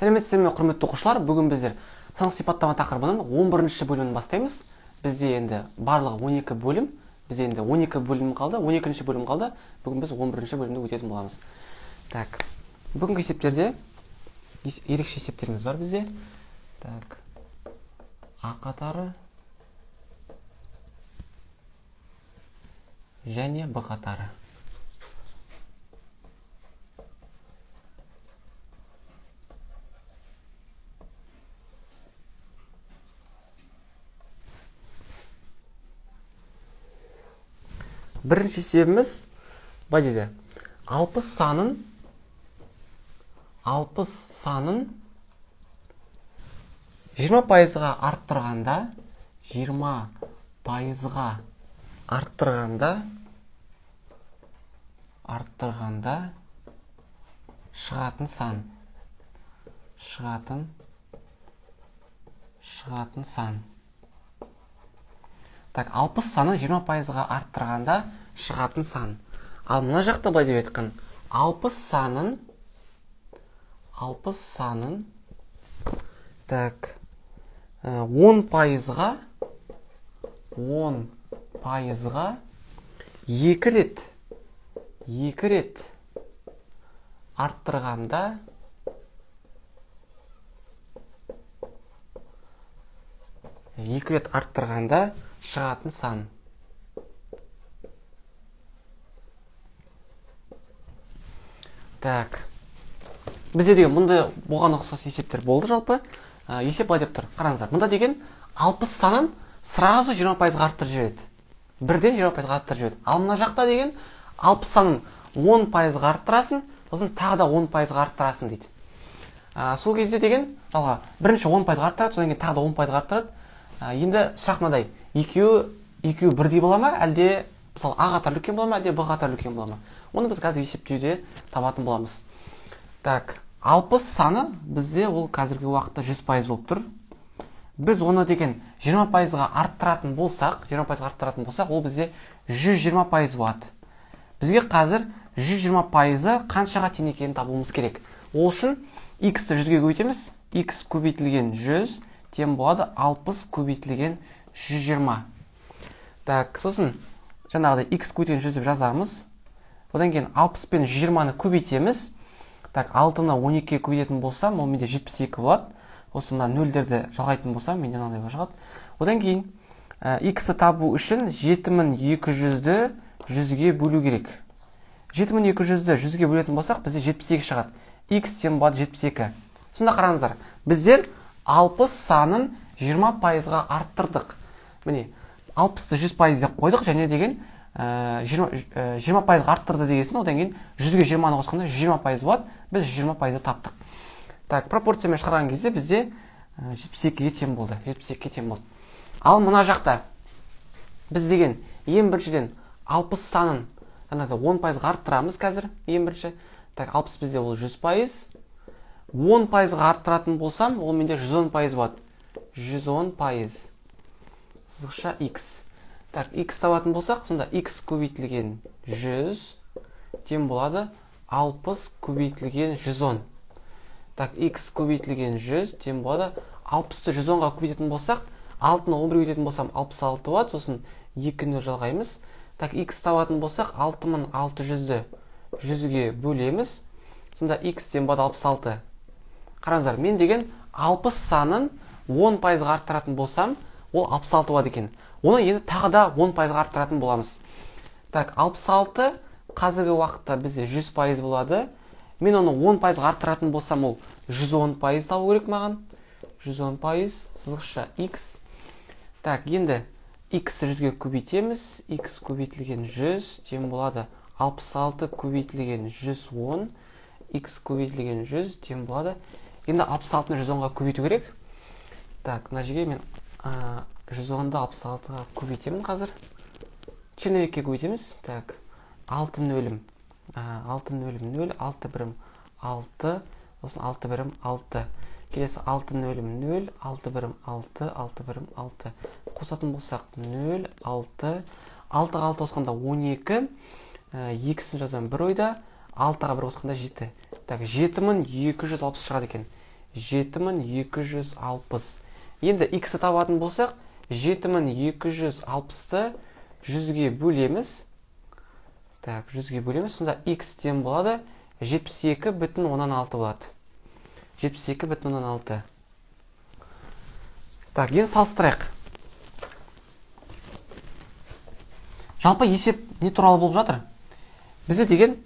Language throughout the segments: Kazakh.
сәлеметсіздер ме құрметті оқушылар? Бүгін біздер сандық сипаттама тақырыбының 11 бірінші бөлімін бастаймыз. Бізде енді барлығы 12 бөлім. Бізде енді 12 бөлім қалды 12 бөлім қалды. Бүгін біз 11 бірінші бөлімді өтетін боламыз. Так бүгінгі есептерде ес- ерекше есептеріміз бар бізде. Так а қатары және б қатары. Бірінші есебіміз былай дейді алпыс санын алпыс санын жиырма пайызға арттырғанда жиырма пайызға арттырғанда арттырғанда шығатын сан шығатын шығатын сан так алпыс санын жиырма пайызға арттырғанда шығатын сан. Ал мына жақта былай деп айтқан. Алпыс санын алпыс санын так он пайызға он пайызға екі рет екі рет арттырғанда екі рет арттырғанда шығатын сан так. Бізде деген мұндай бұған ұқсас есептер болды жалпы. Ә, есеп былай деп тұр. Қараңыздар мұнда деген алпыс санын сразу жиырма пайызға арттырып жібереді. Бірден жиырма пайызға арттырып жібереді. Ал мына жақта деген алпыс санын он пайызға арттырасың сосын тағы да он пайызға арттырасың дейді. Ә, сол кезде деген жалға бірінші он пайызға арттырады содан кейін тағы да он пайызға арттырады. Ә, енді сұрақ мынадай екеуі екеуі бірдей бола ма? Әлде мысалы а қатарлы үлкен бола ма? Әлде б қатарлы үлкен бола ма? Оны біз қазір есептеуде табатын боламыз. Так алпыс саны бізде ол қазіргі уақытта жүз пайыз болып тұр. Біз оны деген жиырма пайызға арттыратын болсақ жиырма пайызға арттыратын болсақ ол бізде жүз жиырма пайыз болады. Бізге қазір 120 пайызы қаншаға тең екенін табуымыз керек. Ол үшін x-ті жүзге көбейтеміз. X көбейтілген 100 тең болады. 60 көбейтілген 120 так сосын жаңағыдай x көбейтілген 100 деп жазамыз. Одан кейін 60 пен 120-ны көбейтеміз. Так 6-ны 12-ге көбейтетін болсам ол менде 72 болады. Осы мына нөлдерді жалғайтын болсам менде мынандай болып шығады. Одан кейін x-ті табу үшін 7200-ді 100-ге бөлу керек. 7200-ді 100-ге бөлетін болсақ бізде 72 шығады. X тең болады 72 сонда қараңыздар біздер 60 санын 20 пайызға арттырдық. Міне 60-ты 100 пайыз деп қойдық және деген ә, 20, ә, 20 пайызға арттырды дегесін. Одан кейін 100-ге 20-ны қосқанда 120 пайыз болады. Біз 20 пайызды таптық. Так пропорциямен шығарған кезде бізде ә, 72-ге тең болды. 72-ге тең болды. Ал мына жақта біз деген ең біріншіден 60 санын жаңағыдай 10 пайызға арттырамыз қазір ең бірінші. Так 60 бізде ол 100 пайыз. 10 пайызға арттыратын болсам ол менде 110 пайыз болады. 110 пайыз. Сызықша x так x табатын болсақ сонда x көбейтілген 100 тең болады 60 көбейтілген 110 так x көбейтілген 100 тең болады 60-ты 110-ға көбейтетін болсақ 6-ны 11-ге көбейтетін болсам 66 болады сосын 2-ні жалғаймыз. Так x табатын болсақ 6600-ді 100-ге бөлеміз. Сонда x тең болады 66 қараңыздар мен деген 60 санын 10 пайызға арттыратын болсам ол 66 болады екен. Оны енді тағы да 10 пайызға арттыратын боламыз. Так 66 қазіргі уақытта бізде 100 пайыз болады. Мен оны 10 пайызға арттыратын болсам ол 110 пайыз табу керек маған. 110 пайыз сызықша x так енді x жүзге көбейтеміз. X көбейтілген 100 тең болады. 66 көбейтілген 110 x көбейтілген 100 тең болады. Енді 66-ны 110-ға көбейту керек. Так мына жерге мен 110-ды 66-ға көбейтемін қазір. Черновикке көбейтеміз. Так 6 нөлім. 6 нөлім 0 6 бірім 6 сосын 6 бірім 6 келесі 6 нөлім 0 6 бірім 6 6 бірім 6 қосатын болсақ 0 6 6-ға 6 қосқанда 12 екісін жазамын бір ойда. 6-ға бір қосқанда 7 так 7260 шығады екен. жеті мың екі жүз алпыс. Енді x табатын болсақ жеті мың екі жүз алпысты жүзге бөлеміз. Так жүзге бөлеміз. Сонда x тең болады. жетпіс екі бүтін оннан алты болады. жетпіс екі бүтін оннан алты. Так енді салыстырайық. Жалпы есеп не туралы болып жатыр? Бізде деген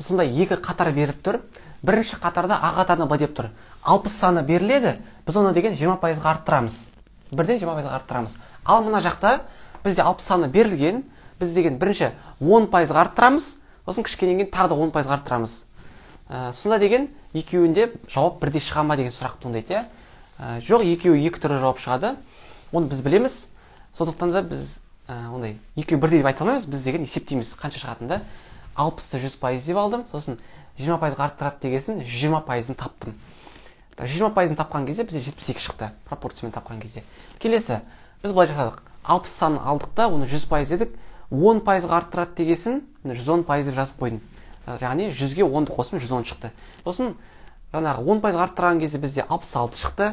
сондай екі қатар беріліп тұр. Бірінші қатарда а қатарына былай деп тұр. алпыс саны беріледі. Біз оны деген жиырма пайызға арттырамыз. Бірден жиырма пайызға арттырамыз. Ал мына жақта бізде алпыс саны берілген біз деген бірінші он пайызға арттырамыз сосын кішкенеден кейін тағы да он пайызға арттырамыз. Ә, сонда деген екеуінде жауап бірдей шыға ма деген сұрақ туындайды иә? Ә, жоқ екеуі екі түрлі жауап шығады. Оны біз білеміз. Сондықтан да біз ә, ондай екеуі бірдей деп айта алмаймыз біз деген есептейміз қанша шығатынын да. Алпысты жүз пайыз деп алдым сосын жиырма пайызға арттырады дегесін жиырма пайызын таптым. Жиырма пайызын тапқан кезде бізде жетпіс екі шықты пропорциямен тапқан кезде. Келесі біз былай жасадық. Алпыс санын алдық та оны жүз пайыз дедік он пайызға арттырады дегесін жүз он пайыз деп жазып қойдым. Яғни жүзге онды қостым жүз он шықты. Сосын жаңағы он пайызға арттырған кезде бізде алпыс алты шықты.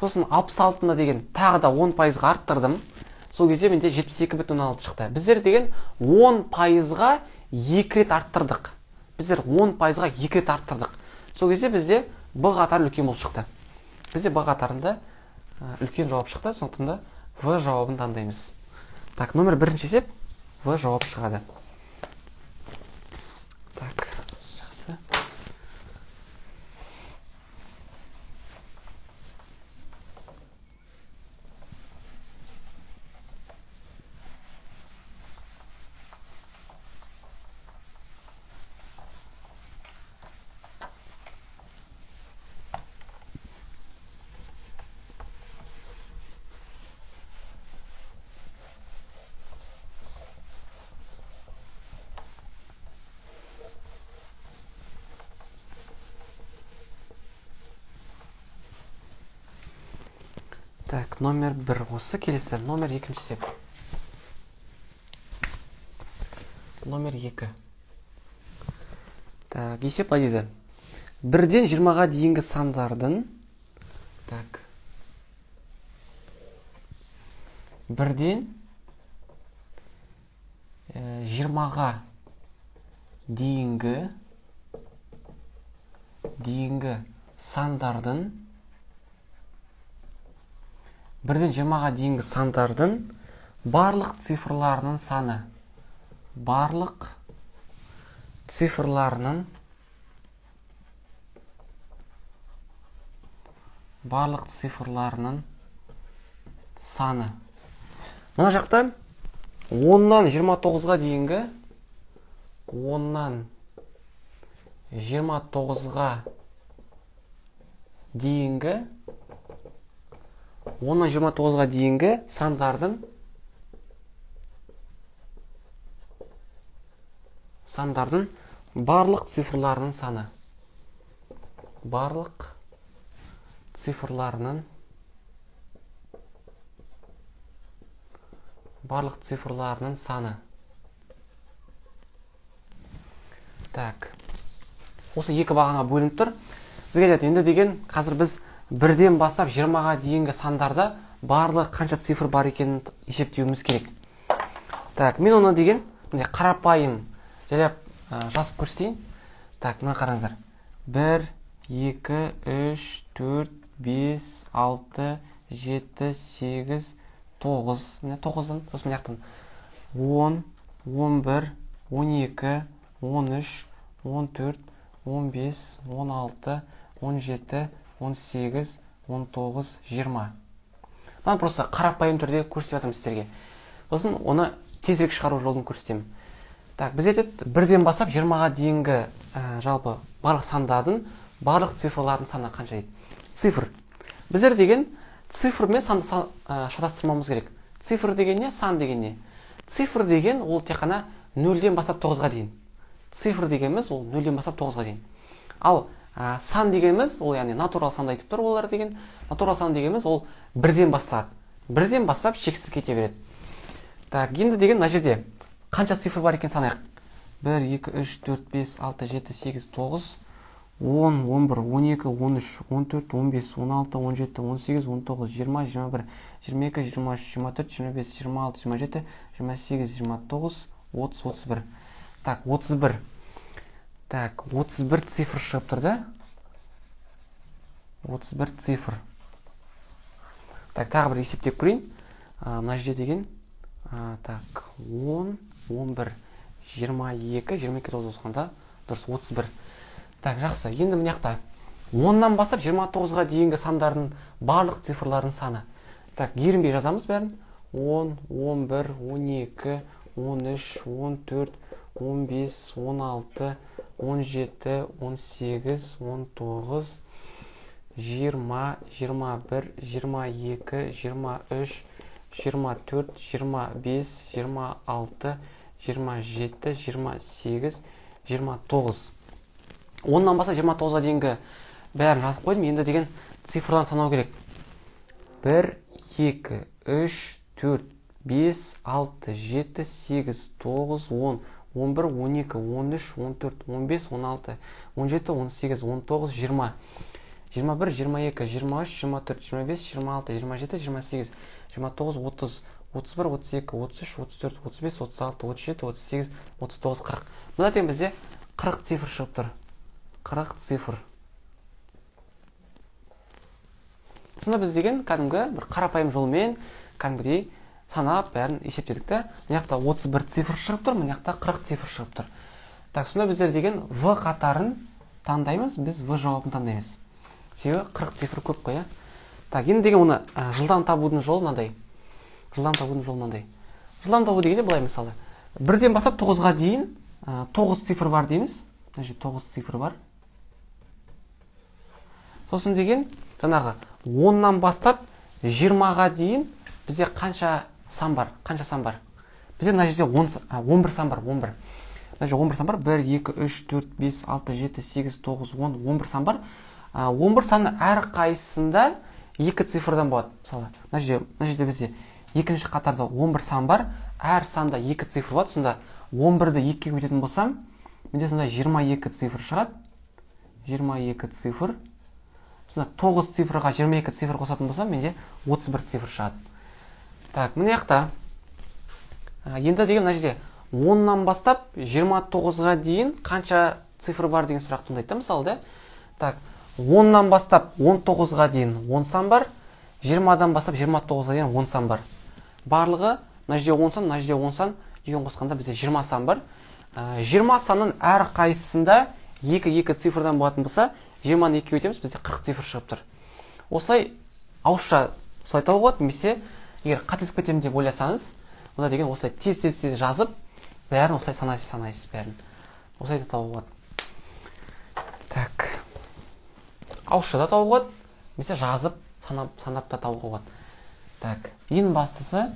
Сосын алпыс алтыны деген тағы да он пайызға арттырдым. Сол кезде менде жетпіс екі бүтін оннан алты шықты. Біздер деген он пайызға екі рет арттырдық. Біздер он пайызға екі рет арттырдық. Сол кезде бізде б қатары үлкен болып шықты. Бізде б қатарында үлкен жауап шықты сондықтан да в жауабын таңдаймыз. Так номер бірінші есеп в жауап шығады так жақсы так номер бір осы келесі номер екінші есеп номер екі. Так есеп былай дейді бірден жиырмаға дейінгі сандардың так. Бірден жиырмаға дейінгі дейінгі сандардың бірден жиырмаға дейінгі сандардың барлық цифрларының саны барлық цифрларының барлық цифрларының саны. Мына жақта оннан жиырма тоғызға дейінгі оннан жиырма тоғызға дейінгі оннан жиырма тоғызға дейінгі сандардың сандардың барлық цифрларының саны. Барлық цифрларының барлық цифрларының саны. Так. Осы екі бағанға бөлініп тұр. Бізге айтады енді деген қазір біз бірден бастап жиырмаға дейінгі сандарда барлығы қанша цифр бар екенін есептеуіміз керек. Так мен оны деген мындай қарапайым жайлап жазып көрсетейін. Так мына қараңыздар. Бір екі үш төрт бес алты жеті сегіз тоғыз. Міне тоғыздан сосын мына жақтан он он бір он екі он үш он төрт он бес он алты он жеті он сегіз он тоғыз жиырма. Просто қарапайым түрде көрсетіп жатырмын сіздерге. Сосын оны тезірек шығару жолын көрсетемін. Так біз айтады бірден бастап жиырмаға дейінгі ә, жалпы барлық сандардың барлық цифрлардың саны қанша дейді цифр. Біздер деген цифр мен санды сан, ә, шатастырмауымыз керек. Цифр деген не сан деген не? Цифр деген ол тек қана нөлден бастап тоғызға дейін. Цифр дегеніміз ол нөлден бастап тоғызға дейін. Ал ә, сан дегеніміз ол яғни натурал санды айтып тұр олар деген. Натурал сан дегеніміз ол бірден басталады. Бірден бастап шексіз кете береді. Так енді деген мына жерде қанша цифр бар екенін санайық. Бір екі үш төрт бес алты жеті сегіз тоғыз он он бір он екі он үш он төрт он бес он алты он жеті он сегіз он тоғыз жиырма жиырма бір жиырма екі жиырма үш жиырма төрт жиырма бес жиырма алты жиырма жеті жиырма сегіз жиырма тоғыз отыз отыз бір. Так отыз бір. Так отыз бір цифр шығып тұр да? отыз бір цифр. Так тағы бір есептеп көрейін. Мына жерде деген ә, так он он бір жиырма екі жиырма екі тоғыз қосқанда дұрыс отыз бір. Так жақсы енді мына жақта. Оннан бастап жиырма тоғызға дейінгі сандардың барлық цифрлардың саны. Так ерінбей жазамыз бәрін. он он бір он екі он үш он төрт он бес он алты он жеті он сегіз он тоғыз жиырма жиырма бір жиырма екі жиырма үш жиырма төрт жиырма бес жиырма алты жиырма жеті жиырма сегіз жиырма тоғыз. Оннан бастап жиырма тоғызға дейінгі бәрін жазып қойдым. Енді деген цифрдан санау керек. Бір екі үш төрт бес алты жеті сегіз тоғыз он он бір он екі он үш он төрт он бес он алты он жеті он сегіз он тоғыз жиырма. жиырма бір жиырма екі жиырма үш жиырма төрт жиырма бес жиырма алты жиырма жеті жиырма сегіз жиырма тоғыз отыз отыз бір отыз екі отыз үш отыз төрт отыз бес отыз алты отыз жеті отыз сегіз отыз тоғыз қырық. Мына тең бізде қырық цифр шығып тұр. Қырық цифр. Сонда біз деген кәдімгі бір қарапайым жолмен кәдімгідей санап бәрін есептедік та мына жақта отыз бір цифр шығып тұр мына жақта қырық цифр шығып тұр. Так сонда біздер деген в қатарын таңдаймыз біз в жауабын таңдаймыз. Себебі қырық цифр көп қой иә так енді деген оны ә, жылдам табудың жолы мынандай. Жылдам табудың жолы мынандай. Жылдам табу дегенде былай мысалы. Бірден бастап тоғызға дейін тоғыз цифр бар дейміз. Мына жерде тоғыз цифр бар. Сосын деген жаңағы оннан бастап жиырмаға дейін бізде қанша сан бар қанша сан бар бізде мына жерде он, он бір сан бар он бір. Мына жерде он бір сан бар бір екі үш төрт бес алты жеті сегіз тоғыз он он бір сан бар он бір санның әрқайсысында екі цифрдан болады мысалы. Мына жерде мына жерде бізде екінші қатарда он бір сан бар әр санда екі цифр болады. Сонда он бірді екіге көбейтетін болсам менде сонда жиырма екі цифр шығады. Жиырма екі цифр. Сонда тоғыз цифрға жиырма екі цифр қосатын болсам менде отыз бір цифр шығады. Так мына жақта. Енді деген мына жерде оннан бастап жиырма тоғызға дейін қанша цифр бар деген сұрақ туындайды да мысалы да? Так оннан бастап он тоғызға дейін он сан бар жиырмадан бастап жиырма тоғызға дейін он сан бар. Барлығы мына жерде он сан мына жерде он сан екеуін қосқанда бізде жиырма сан бар жиырма санның әрқайсысында екі екі цифрдан болатын болса жиырманы екіге өтеміз бізде қырық цифр шығып тұр. Осылай ауызша солай болады немесе егер қателесіп кетемін деп ойласаңыз онда деген осылай тез тез тез жазып бәрін осылай санайсыз санайсыз бәрін. Осылай да табуға болады так. Ауызша да табуға болады немесе жазып санап санап та табуға болады так. ең бастысы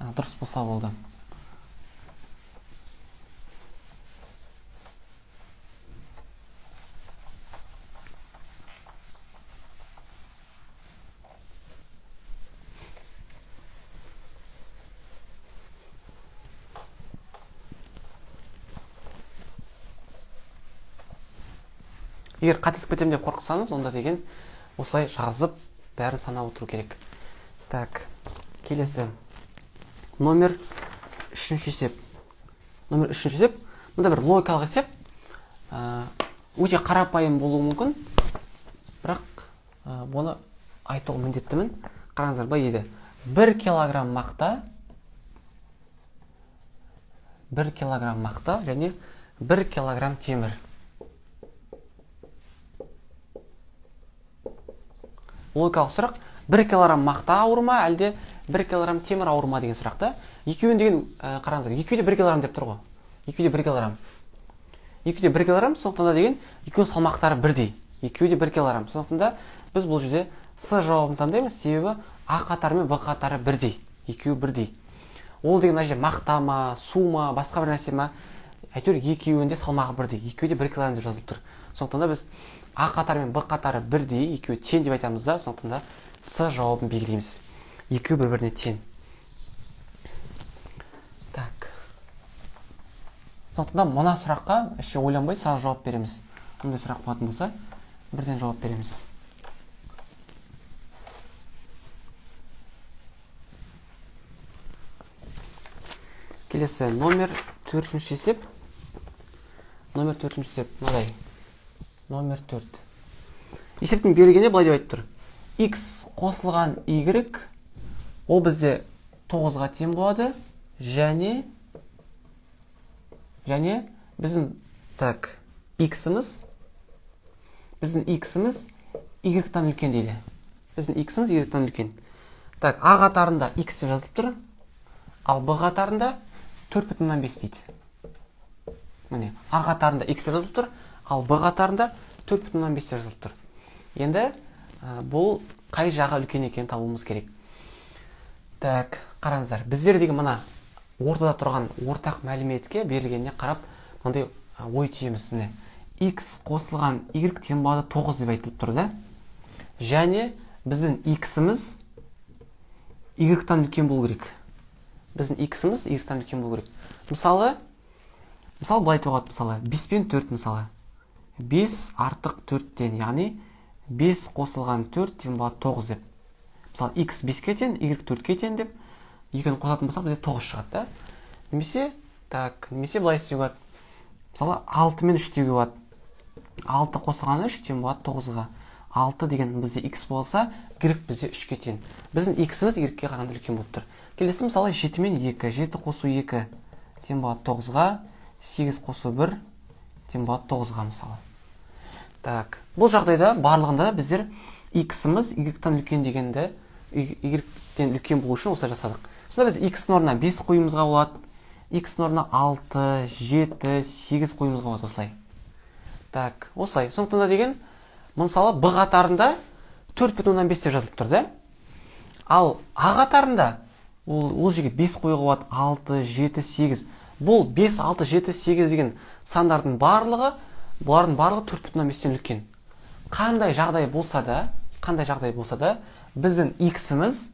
дұрыс болса болды. Егер қателесіп кетемін деп қорықсаңыз онда деген осылай жазып бәрін санап отыру керек. Так келесі. Номер үшінші есеп. Номер үшінші есеп. Мында бір логикалық есеп. Өте қарапайым болуы мүмкін. Бірақ бұны айтуға міндеттімін. Қараңыздар былай дейді. Бір килограмм мақта бір килограмм мақта және бір килограмм темір. Логикалық сұрақ бір килограмм мақта ауыр ма әлде бір килограмм темір ауыр ма деген сұрақ та. Екеуін деген ә, қараңыздар екеуі де бір килограмм деп тұр ғой. Екеуі де бір килограмм. Екеуі де бір килограмм сондықтан да деген екеуінің салмақтары бірдей. Екеуі де бір килограмм. Сондықтан да біз бұл жерде с жауабын таңдаймыз. Себебі а қатары мен б қатары бірдей. Екеуі бірдей. Ол деген мына жерде мақта ма су ма басқа бір нәрсе ма. Әйтеуір екеуінде салмағы бірдей. Екеуі де бір килограмм деп жазылып тұр. Сондықтан да біз а қатары мен б қатары бірдей екеуі тең деп айтамыз да сондықтан да с жауабын белгілейміз. Екеуі бір біріне тең. Так. Сондықтан да мына сұраққа еще ойланбай сразу жауап береміз. Мындай сұрақ болатын болса бірден жауап береміз. Келесі номер төртінші есеп. Номер төртінші есеп мынадай номер төрт. Есептің берілгенде былай деп айтып тұр. X қосылған y ол бізде тоғызға тең болады. Және және біздің так x-іміз біздің x-іміз y-тан үлкен дейді. Біздің x-іміз y-тан үлкен. Так а қатарында x деп жазылып тұр. Ал б қатарында төрт бүтін оннан бес дейді. Міне а қатарында x деп жазылып тұр. Ал б қатарында төрт бүтін оннан бес деп жазылып тұр. Енді ә, бұл қай жағы үлкен екенін табуымыз керек. Так қараңыздар біздер деген мына ортада тұрған ортақ мәліметке берілгеніне қарап мынандай ой түйеміз міне. X қосылған y тең болады тоғыз деп айтылып тұр да. Және біздің x-іміз y-тан үлкен болу керек. Біздің x-іміз y-тан үлкен болу керек. Мысалы мысалы былай айтуға болады мысалы бес пен төрт мысалы. Бес артық төрттен яғни бес қосылған төрт тең болады тоғыз деп. Мысалы x беске тең y төртке тең деп екеуін қосатын болсақ бізде тоғыз шығады да. Немесе так немесе былай істеуге болады. Мысалы алты мен үш деуге болады. Алты қосылған үш тең болады тоғызға. Алты деген бізде x болса y бізде үшке тең. Біздің x-іміз y-ге қарағанда үлкен болып тұр. Келесі мысалы жеті мен екі. Жеті қосу екі тең болады тоғызға. Сегіз қосу бір тең болады тоғызға мысалы. Так. Бұл жағдайда барлығында біздер x-іміз y-тан үлкен дегенді y-тен үлкен болу үшін осылай жасадық. Сонда біз x-ның орнына бес қоюымызға болады x-ның орнына алты жеті сегіз қоюымызға болады осылай. Так осылай. Сондықтан да деген мысалы б қатарында төрт бүтін оннан бес деп жазылып тұр да. Ал а қатарында ол ол жерге бес қоюға болады алты жеті сегіз. Бұл бес алты жеті сегіз деген сандардың барлығы бұлардың барлығы төрт бүтін оннан бестен үлкен. Қандай жағдай болса да қандай жағдай болса да біздің иксіміз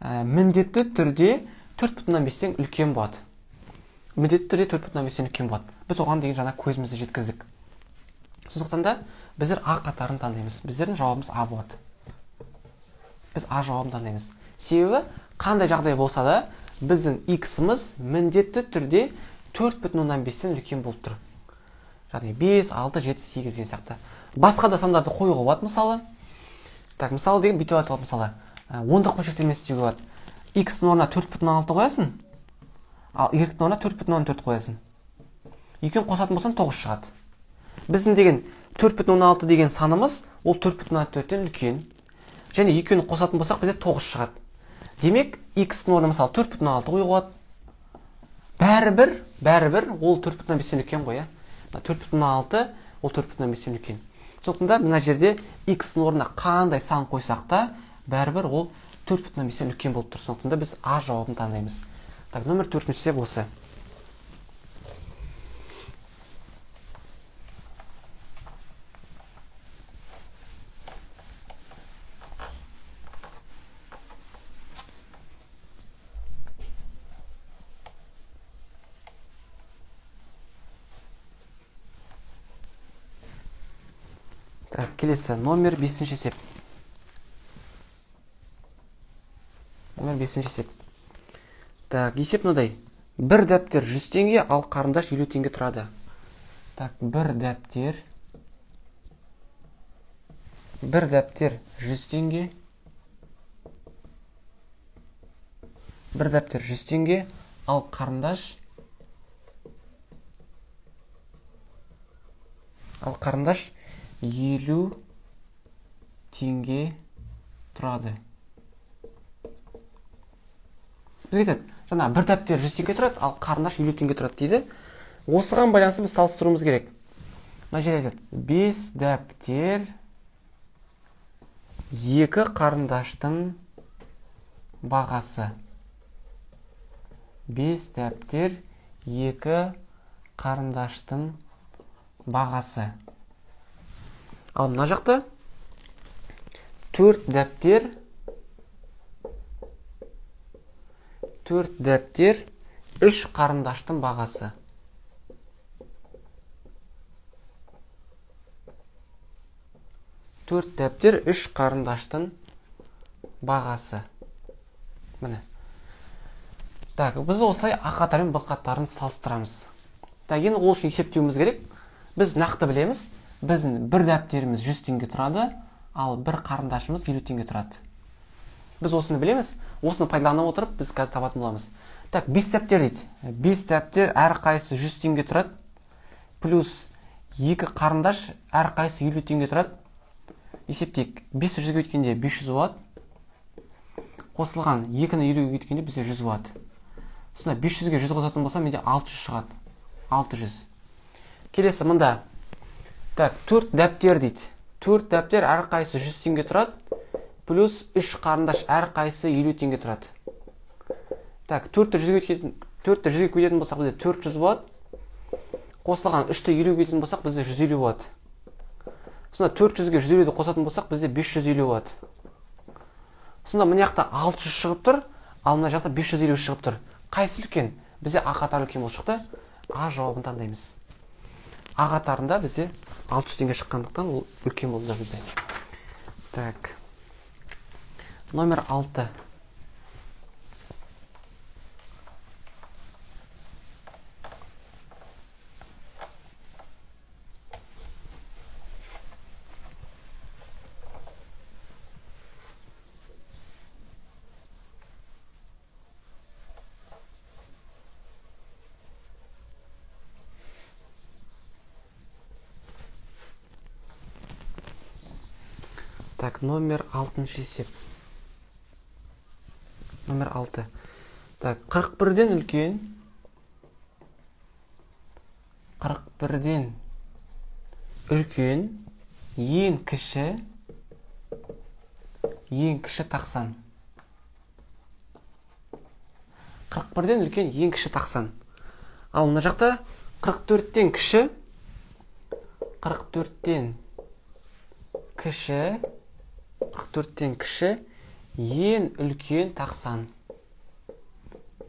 ә, міндетті түрде төрт бүтін оннан бестен үлкен болады. Міндетті түрде төрт бүтін оннан бестен үлкен болады. Біз оған деген жаңа көзімізді жеткіздік. Сондықтан да біздер а қатарын таңдаймыз. Біздердің жауабымыз а болады. Біз а жауабын таңдаймыз. Себебі қандай жағдай болса да біздің иксіміз міндетті түрде төрт бүтін оннан бестен үлкен болып тұр. Яғни бес алты жеті сегіз деген сияқты. Басқа да сандарды қоюға болады мысалы. Так мысалы деген бүйтіп айтуға болады мысалы ондық бөлшектемесі істеуге болады. Икстің орнына төрт бүтін алты қоясың ал y-тің орнына төрт бүтін оннан төрт қоясың. Екеуін қосатын болсаң тоғыз шығады. Біздің деген төрт бүтін оннан алты деген санымыз ол төрт бүтін оннан төрттен үлкен. Және екеуін қосатын болсақ бізде тоғыз шығады. Демек x-тің орнына мысалы төрт бүтін алты қоюға болады. Бәрібір бәрібір ол төрт бүтін бестен үлкен ғой иә. Төрт бүтін алты ол төрт бүтін бестен үлкен. Сондықтан да мына жерде x-тің орнына қандай сан қойсақ та бәрібір ол төрт бүтін бестен үлкен болып тұр. Сондықтан да біз а жауабын таңдаймыз. Так номер төртіншісі осы так келесі. Номер бесінші есеп номер бесінші есеп так есеп мынадай бір дәптер жүз теңге ал қарындаш елу теңге тұрады. Так бір дәптер. Бір дәптер жүз теңге. Бір дәптер жүз теңге ал қарындаш ал қарындаш елу теңге тұрады. Бізге айтады жаңа бір дәптер жүз теңге тұрады ал қарындаш елу теңге тұрады дейді. Осыған байланысты біз салыстыруымыз керек. Мына жерде айтады бес дәптер екі қарындаштың бағасы бес дәптер екі қарындаштың бағасы. Ал мына жақта төрт дәптер төрт дәптер үш қарындаштың бағасы. Төрт дәптер үш қарындаштың бағасы. Міне. Так біз осылай а қатар мен б қатарын салыстырамыз. Так енді ол үшін есептеуіміз керек. Біз нақты білеміз. Біздің бір дәптеріміз 100 теңге тұрады ал бір қарындашымыз елу теңге тұрады. Біз осыны білеміз осыны пайдалана отырып біз қазір табатын боламыз. Так бес дәптер дейді. Бес дәптер әрқайсысы жүз теңге тұрады плюс екі қарындаш әрқайсысы елу теңге тұрады. Есептейік. Бес жүзге өткенде 500 болады. Қосылған екіні елуге өткенде бізде жүз болады. Сонда 500-ге жүз қосатын болсам менде 600 шығады. 600 келесі мында так төрт дәптер дейді. Төрт дәптер әрқайсысы жүз теңге тұрады плюс үш қарындаш әрқайсысы елу теңге тұрады. Так төртті жүзге кететін төртті жүзге көтеретін болсақ бізде төрт жүз болады. Қосылған үшті елуге кететін болсақ бізде жүз елу болады. Сонда төрт жүзге жүз елуді қосатын болсақ бізде бес жүз елу болады. Сонда мына жақта алты жүз шығып тұр ал мына жақта бес жүз елу шығып тұр. Қайсысы үлкен? Бізде а қатары үлкен болып шықты а жауабын таңдаймыз. А қатарында бізде алты жүз теңге шыққандықтан ол үлкен болды так. Номер алты. Так номер алтыншы есеп. Номер алты. Так қырық бірден үлкен. Қырық бірден үлкен. Ең кіші. Ең кіші тақсан. қырық бірден үлкен ең кіші тақсан. Ал мына жақта қырық төрттен кіші. қырық төрттен кіші. Қырық төрттен кіші ең үлкен тақсан.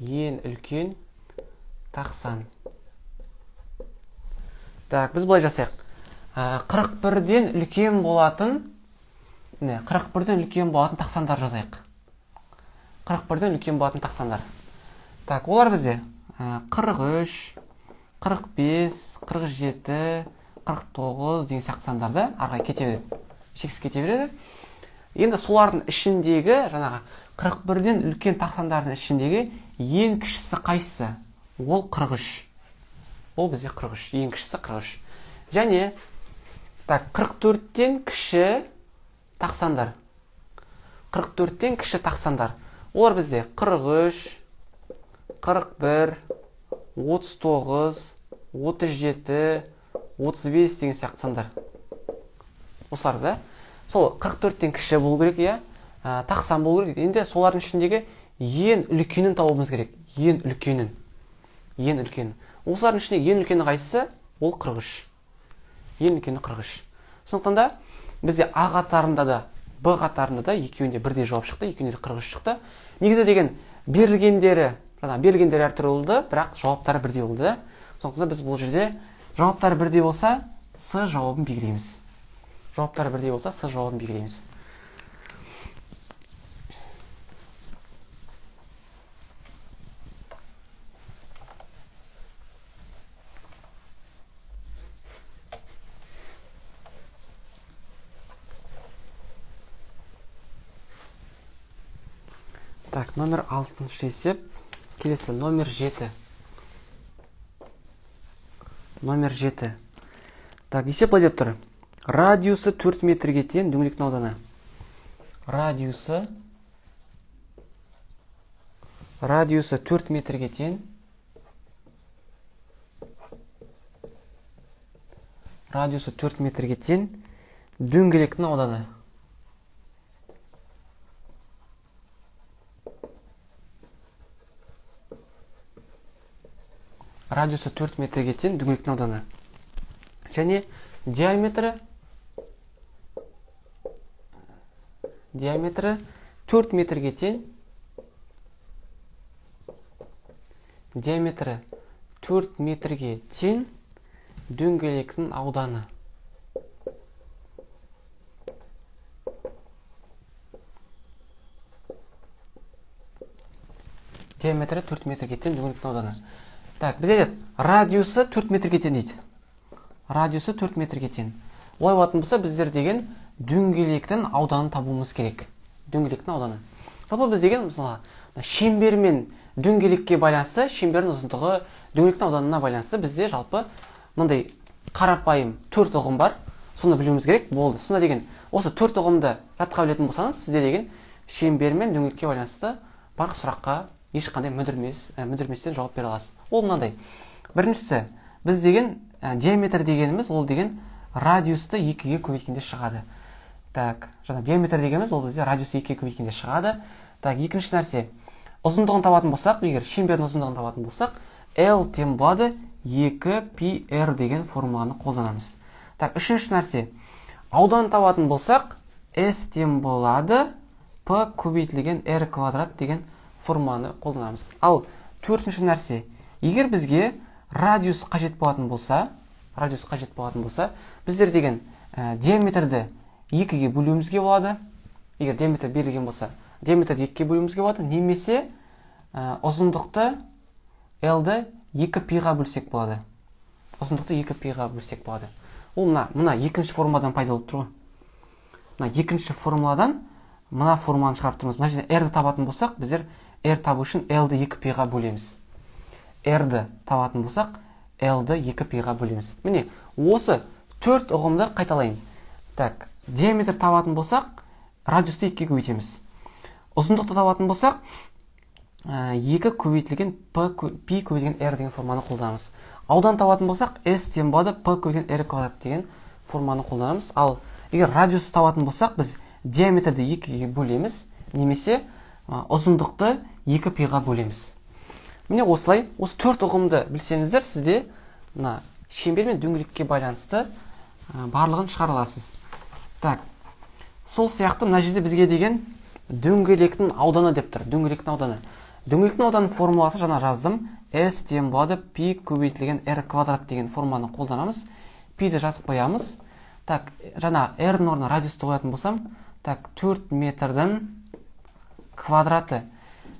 Ең үлкен тақсан. Так біз былай жасайық. Қырық бірден үлкен болатын міне қырық бірден үлкен болатын тақсандар жазайық қырық бірден үлкен болатын тақсандар. Так олар бізде қырық үш қырық бес қырық жеті қырық тоғыз деген сияқты сандар да ары қарай кете береді. Шексіз кете береді. Енді солардың ішіндегі жаңағы қырық бірден үлкен тақсандардың ішіндегі ең кішісі қайсысы? Ол қырық үш. Ол бізде қырық үш ең кішісі қырық үш. Және так қырық төрттен кіші тақсандар. қырық төрттен кіші тақсандар. Олар бізде қырық үш қырық бір отыз тоғыз отыз жеті отыз бес деген сияқты сандар. Осылар да сол қырық төрттен кіші болу керек иә? Тақсан болу керек. Енді солардың ішіндегі ең үлкенін табуымыз керек. Ең үлкенін. Ең үлкені осылардың ішінде ең үлкені қайсысы? Ол қырық үш ең үлкені қырық үш сондықтан да бізде а қатарында да б қатарында да екеуінде бірдей жауап шықты екеуінде де қырық үш шықты. Негізі деген берілгендері жаңағы берілгендері әртүрлі болды бірақ жауаптары бірдей болды да? Сондықтан біз бұл жерде жауаптары бірдей болса с жауабын белгілейміз. Жауаптары бірдей болса с жауабын белгілейміз. Так номер алтыншы есеп. Келесі номер жеті. Номер жеті. Так есеп былай деп тұр. Радиусы 4 метрге тең дөңгелектің ауданы радиусы. Радиусы 4 метрге тең. Радиусы 4 метрге тең дөңгелектің ауданы радиусы 4 метрге тең дөңгелектің ауданы және диаметрі диаметрі 4 метрге тең. Диаметрі 4 метрге тең дөңгелектің ауданы. Диаметрі 4 метрге тең дөңгелектің ауданы. Так бізде айтады радиусы 4 метрге тең дейді. Радиусы 4 метрге тең. Олай болатын болса біздер деген дөңгелектің ауданын табуымыз керек. Дөңгелектің ауданы. Жалпы біз деген мысалы шеңбер мен дөңгелекке байланысты шеңбердің ұзындығы дөңгелектің ауданына байланысты бізде жалпы мындай қарапайым төрт ұғым бар. Соны білуіміз керек болды. Сонда деген осы төрт ұғымды жатқа білетін болсаңыз сізде деген шеңбер мен дөңгелекке байланысты барлық сұраққа ешқандай мүдірмес ә, мүдірместен жауап бере аласыз. Ол мынандай. Біріншісі біз деген ә, диаметр дегеніміз ол деген радиусты екіге көбейткенде шығады. Так жаңа диаметр дегеніміз ол бізде радиусты екіге көбейткенде шығады. Так екінші нәрсе. Ұзындығын табатын болсақ егер шеңбердің ұзындығын табатын болсақ l тең болады екі пи r деген формуланы қолданамыз. Так үшінші нәрсе. Ауданын табатын болсақ s тең болады p көбейтілген r квадрат деген формуланы қолданамыз. Ал төртінші нәрсе. Егер бізге радиус қажет болатын болса радиус қажет болатын болса біздер деген ә, диаметрді екіге бөлуімізге болады. Егер диаметр берілген болса диаметрді екіге бөлуімізге болады. Немесе ә, ұзындықты l-ді екі пиға бөлсек болады. Ұзындықты екі пиға бөлсек болады. Ол мына мына екінші формуладан пайда болып тұр ғой. Мына екінші формуладан мына формуланы шығарып тұрмыз. Мына жерде r-ді табатын болсақ біздер r табу үшін l-ді екі пиға бөлеміз. R-ді табатын болсақ l-ді екі пиға бөлеміз. Міне осы төрт ұғымды қайталайын. Так диаметр табатын болсақ радиусты екіге көбейтеміз ұзындықты табатын болсақ екі көбейтілген п пи көбейтілген r деген форманы қолданамыз. Аудан табатын болсақ s тең болады п көбейтілген r квадрат деген форманы қолданамыз. Ал егер радиусты табатын болсақ біз диаметрді екіге бөлеміз немесе ұзындықты екі пиға бөлеміз. Міне осылай осы төрт ұғымды білсеңіздер сізде мына шеңбер мен дөңгелекке байланысты барлығын шығара аласыз. Так. Сол сияқты мына жерде бізге деген дөңгелектің ауданы деп тұр. Дөңгелектің ауданы. Дөңгелектің ауданының формуласы жаңа жаздым. S тең болады пи көбейтілген r квадрат деген форманы қолданамыз. Пиді жазып қоямыз. Так жаңа r-дің орнына радиусты қоятын болсам так төрт метрдің квадраты.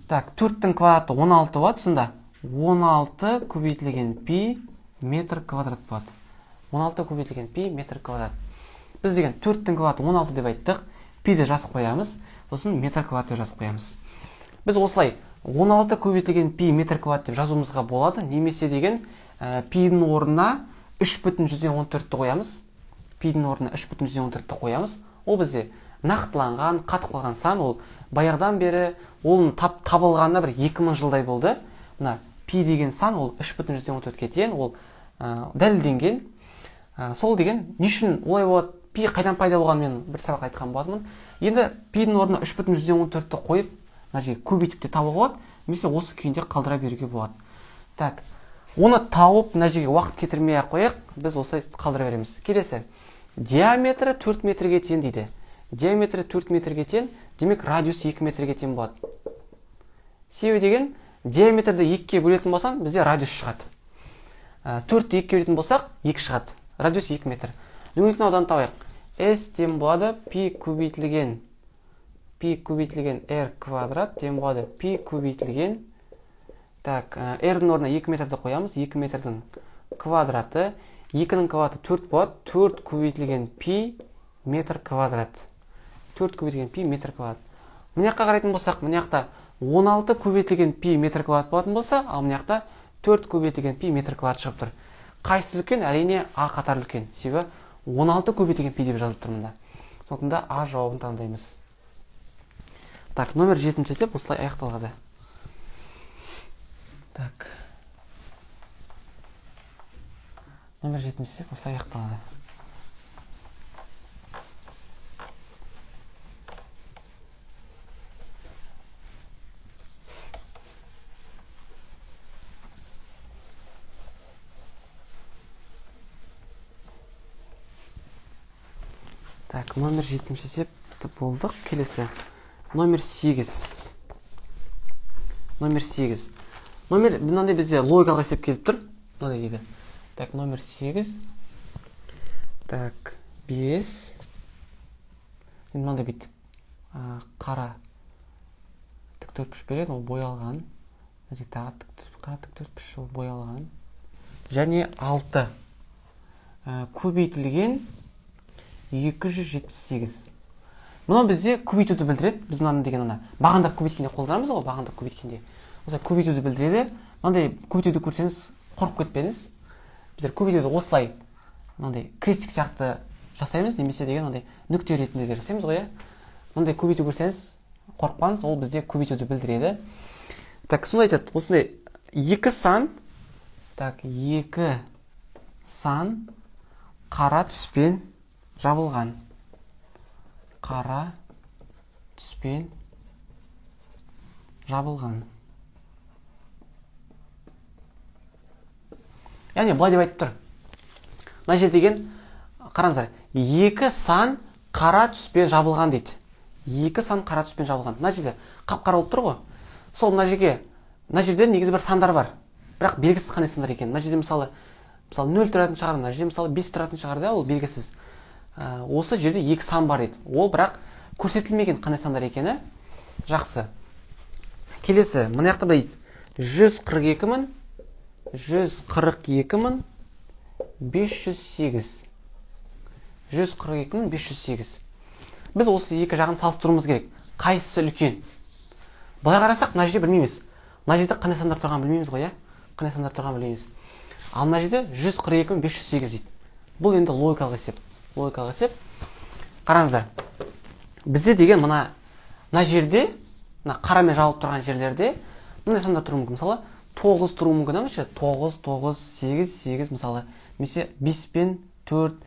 Так төрттің квадраты он алты болады. Сонда он алты көбейтілген пи метр квадрат болады. он алты көбейтілген пи метр квадрат. Біз деген төрттің квадраты он алты деп айттық. Пиді жазып қоямыз. Сосын метр квадрат деп жазып қоямыз. Біз осылай 16 көбейтілген пи метр квадрат деп жазуымызға болады. Немесе деген ә, пидің орнына үш бүтін жүзден он төртті қоямыз. Пидің орнына үш бүтін жүзден он төртті қоямыз. Ол бізде нақтыланған қатып қалған сан ол баяғыдан бері оның тап, табылғанына бір екі мың жылдай болды. Мына пи деген сан ол үш бүтін жүзден он төртке тең ол ә, дәлелденген. Ә, сол деген не үшін олай болады? Пи қайдан пайда болғанын мен бір сабақ айтқан болатынмын. Енді пидің орнына үш бүтін жүзден он төртті қойып мына жерге көбейтіп те табуға болады. Немесе осы күйінде қалдыра беруге болады. Так оны тауып мына жерге уақыт кетірмей ақ қояйық. Біз осылай қалдыра береміз. Келесі. Диаметрі төрт метрге тең дейді. Диаметрі төрт метрге тең демек радиус екі метрге тең болады. Себебі деген диаметрді екіге бөлетін болсам бізде радиус шығады. Төртті екіге бөлетін болсақ екі шығады. Радиус екі метр. Дөңгелектің ауданын табайық s тең болады пи көбейтілген пи көбейтілген r квадрат тең болады пи көбейтілген так r-дің орнына екі метрді қоямыз екі метрдің квадраты екінің квадраты төрт болады төрт көбейтілген пи метр квадрат төрт көбейтілген пи метр квадрат мына жаққа қарайтын болсақ мына жақта он алты көбейтілген пи метр квадрат болатын болса ал мына жақта төрт көбейтілген пи метр квадрат шығып тұр қайсысы үлкен әрине а қатар үлкен себебі он алты көбейтілген пи деп жазылып тұр мында. Сондықтан да а жауабын таңдаймыз. Так номер жетінші есеп осылай аяқталады. Так. Номер жетінші есеп осылай аяқталады. Так номер жетінші есеп болдық. Келесі. Номер сегіз. Номер сегіз. Номер мынандай бізде логикалық есеп келіп тұр. Мынандай дейді. Так номер сегіз. Так бес. Мынандай бүйтіп. Қара. Тік төртбұрыш береді ол боялған тағы қара тік түсіп жол боялған және алты. Ә, көбейтілген 278 мынау бізде көбейтуді білдіреді. Біз мынаны деген ана бағандап көбейткенде қолданамыз ғой бағандап көбейткенде осылай көбейтуді білдіреді. Мынандай көбейтуді көрсеңіз қорқып кетпеңіз. Біздер көбейтуді осылай мынандай крестик сияқты жасаймыз немесе деген андай нүкте ретінде де жасаймыз ғой иә. Мындай көбейту көрсеңіз қорықпаңыз ол бізде көбейтуді білдіреді. Так сонда айтады осындай екі сан так екі сан қара түспен жабылған. Қара түспен жабылған. Яғни былай деп айтып тұр. Мына жер деген қараңыздар екі сан қара түспен жабылған дейді. Екі сан қара түспен жабылған. Мына жерде қап қара болып тұр ғой. Сол мына жерге мына жерде негізі бір сандар бар. Бірақ белгісіз қандай сандар екені мына жерде мысалы мысалы нөл тұратын шығар мына жерде мысалы бес тұратын шығар да ол белгісіз. Ә, осы жерде екі сан бар дейді ол бірақ көрсетілмеген қандай сандар екені жақсы. Келесі мына жақта дейді. Жүз қырық екі мың жүз қырық екі мың бес жүз сегіз. Жүз қырық екі мың бес жүз сегіз. Біз осы екі жағын салыстыруымыз керек. Қайсысы үлкен? Былай қарасақ мына жерде білмейміз. Мына жерде қандай сандар тұрғанын білмейміз ғой иә? Қандай сандар тұрғанын білмейміз. Ал мына жерде жүз қырық екі мың бес жүз сегіз дейді. Бұл енді логикалық есеп. Логикалық есеп қараңыздар. Бізде деген мына мына жерде мына қарамен жауып тұрған жерлерде мындай сандар тұруы мүмкін. Мысалы тоғыз тұруы мүмкін ше тоғыз тоғыз сегіз сегіз мысалы. Немесе бес пен төрт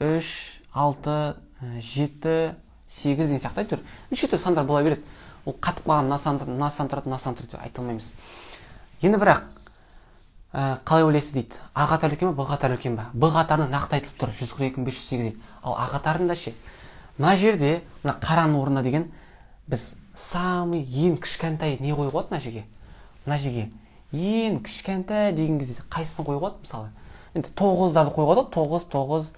үш алты жеті сегіз деген сияқты әйтеуір неше түрлі сандар бола береді. Ол қатып қалған мына сан мына сан тұрады мына сан тұрады деп айта алмаймыз. Енді бірақ ә, қалай ойлайсыз дейді? А қатары үлкен ба б қатары үлкен ба б қатарында нақты айтылып тұр. Жүз қырық екі мың бес жүз сегіз дейді. Ал а қатарында ше? Мына жерде мына қараның орнына деген біз самый ең кішкентай не қоюға болады мына жерге? Мына жерге ең кішкентай деген кезде қайсысын қоюға болады мысалы? Енді тоғыздарды қоюға болады тоғыз тоғыз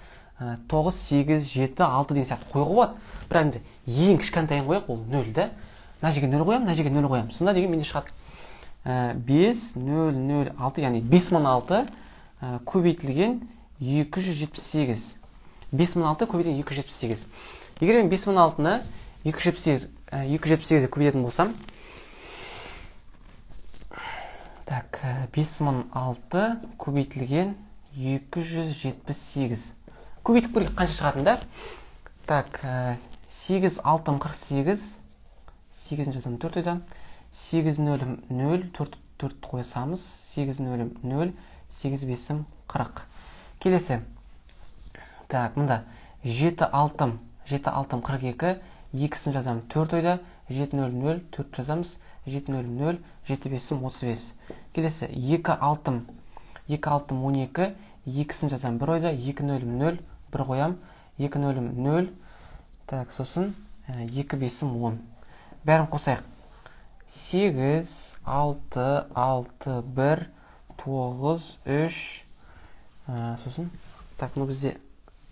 тоғыз сегіз жеті алты деген сияқты қоюға болады бірақ енді ең кішкентайын қояйық ол нөл да мына жерге нөл қоямын мына жерге нөл қоямын. Сонда деген менде шығады. Бес нөл нөл алты яғни бес мың алты көбейтілген екі жүз жетпіс сегіз. Бес мың алты көбейтілген екі жүз жетпіс сегіз. Егер мен бес мың алтыны екі жүз жетпіс сегіз екі жүз жетпіс сегізге көбейтетін болсам так бес мың алты көбейтілген екі жүз жетпіс сегіз. Көбейтіп көрейік қанша шығатын да? Так сегіз алтым қырық сегіз. Сегізін жазамын төрт ойда сегіз нөлім нөл төрт төртті қойсамыз. сегіз нөлім нөл сегіз бесім қырық. Келесі. Так мында. жеті алтым жеті алтым қырық екі. екісін жазамын төрт ойда. жеті нөл нөл төрт жазамыз. жеті нөл нөл жеті бесім отыз бес. Келесі. екі алтым екі алтым он екі. екісін жазамын бір ойда. екі нөлім нөл бір қоям. екі нөлім нөл. Так сосын екі бесім он. Бәрін қосайық. Сегіз алты алты бір тоғыз үш. Сосын так мынау бізде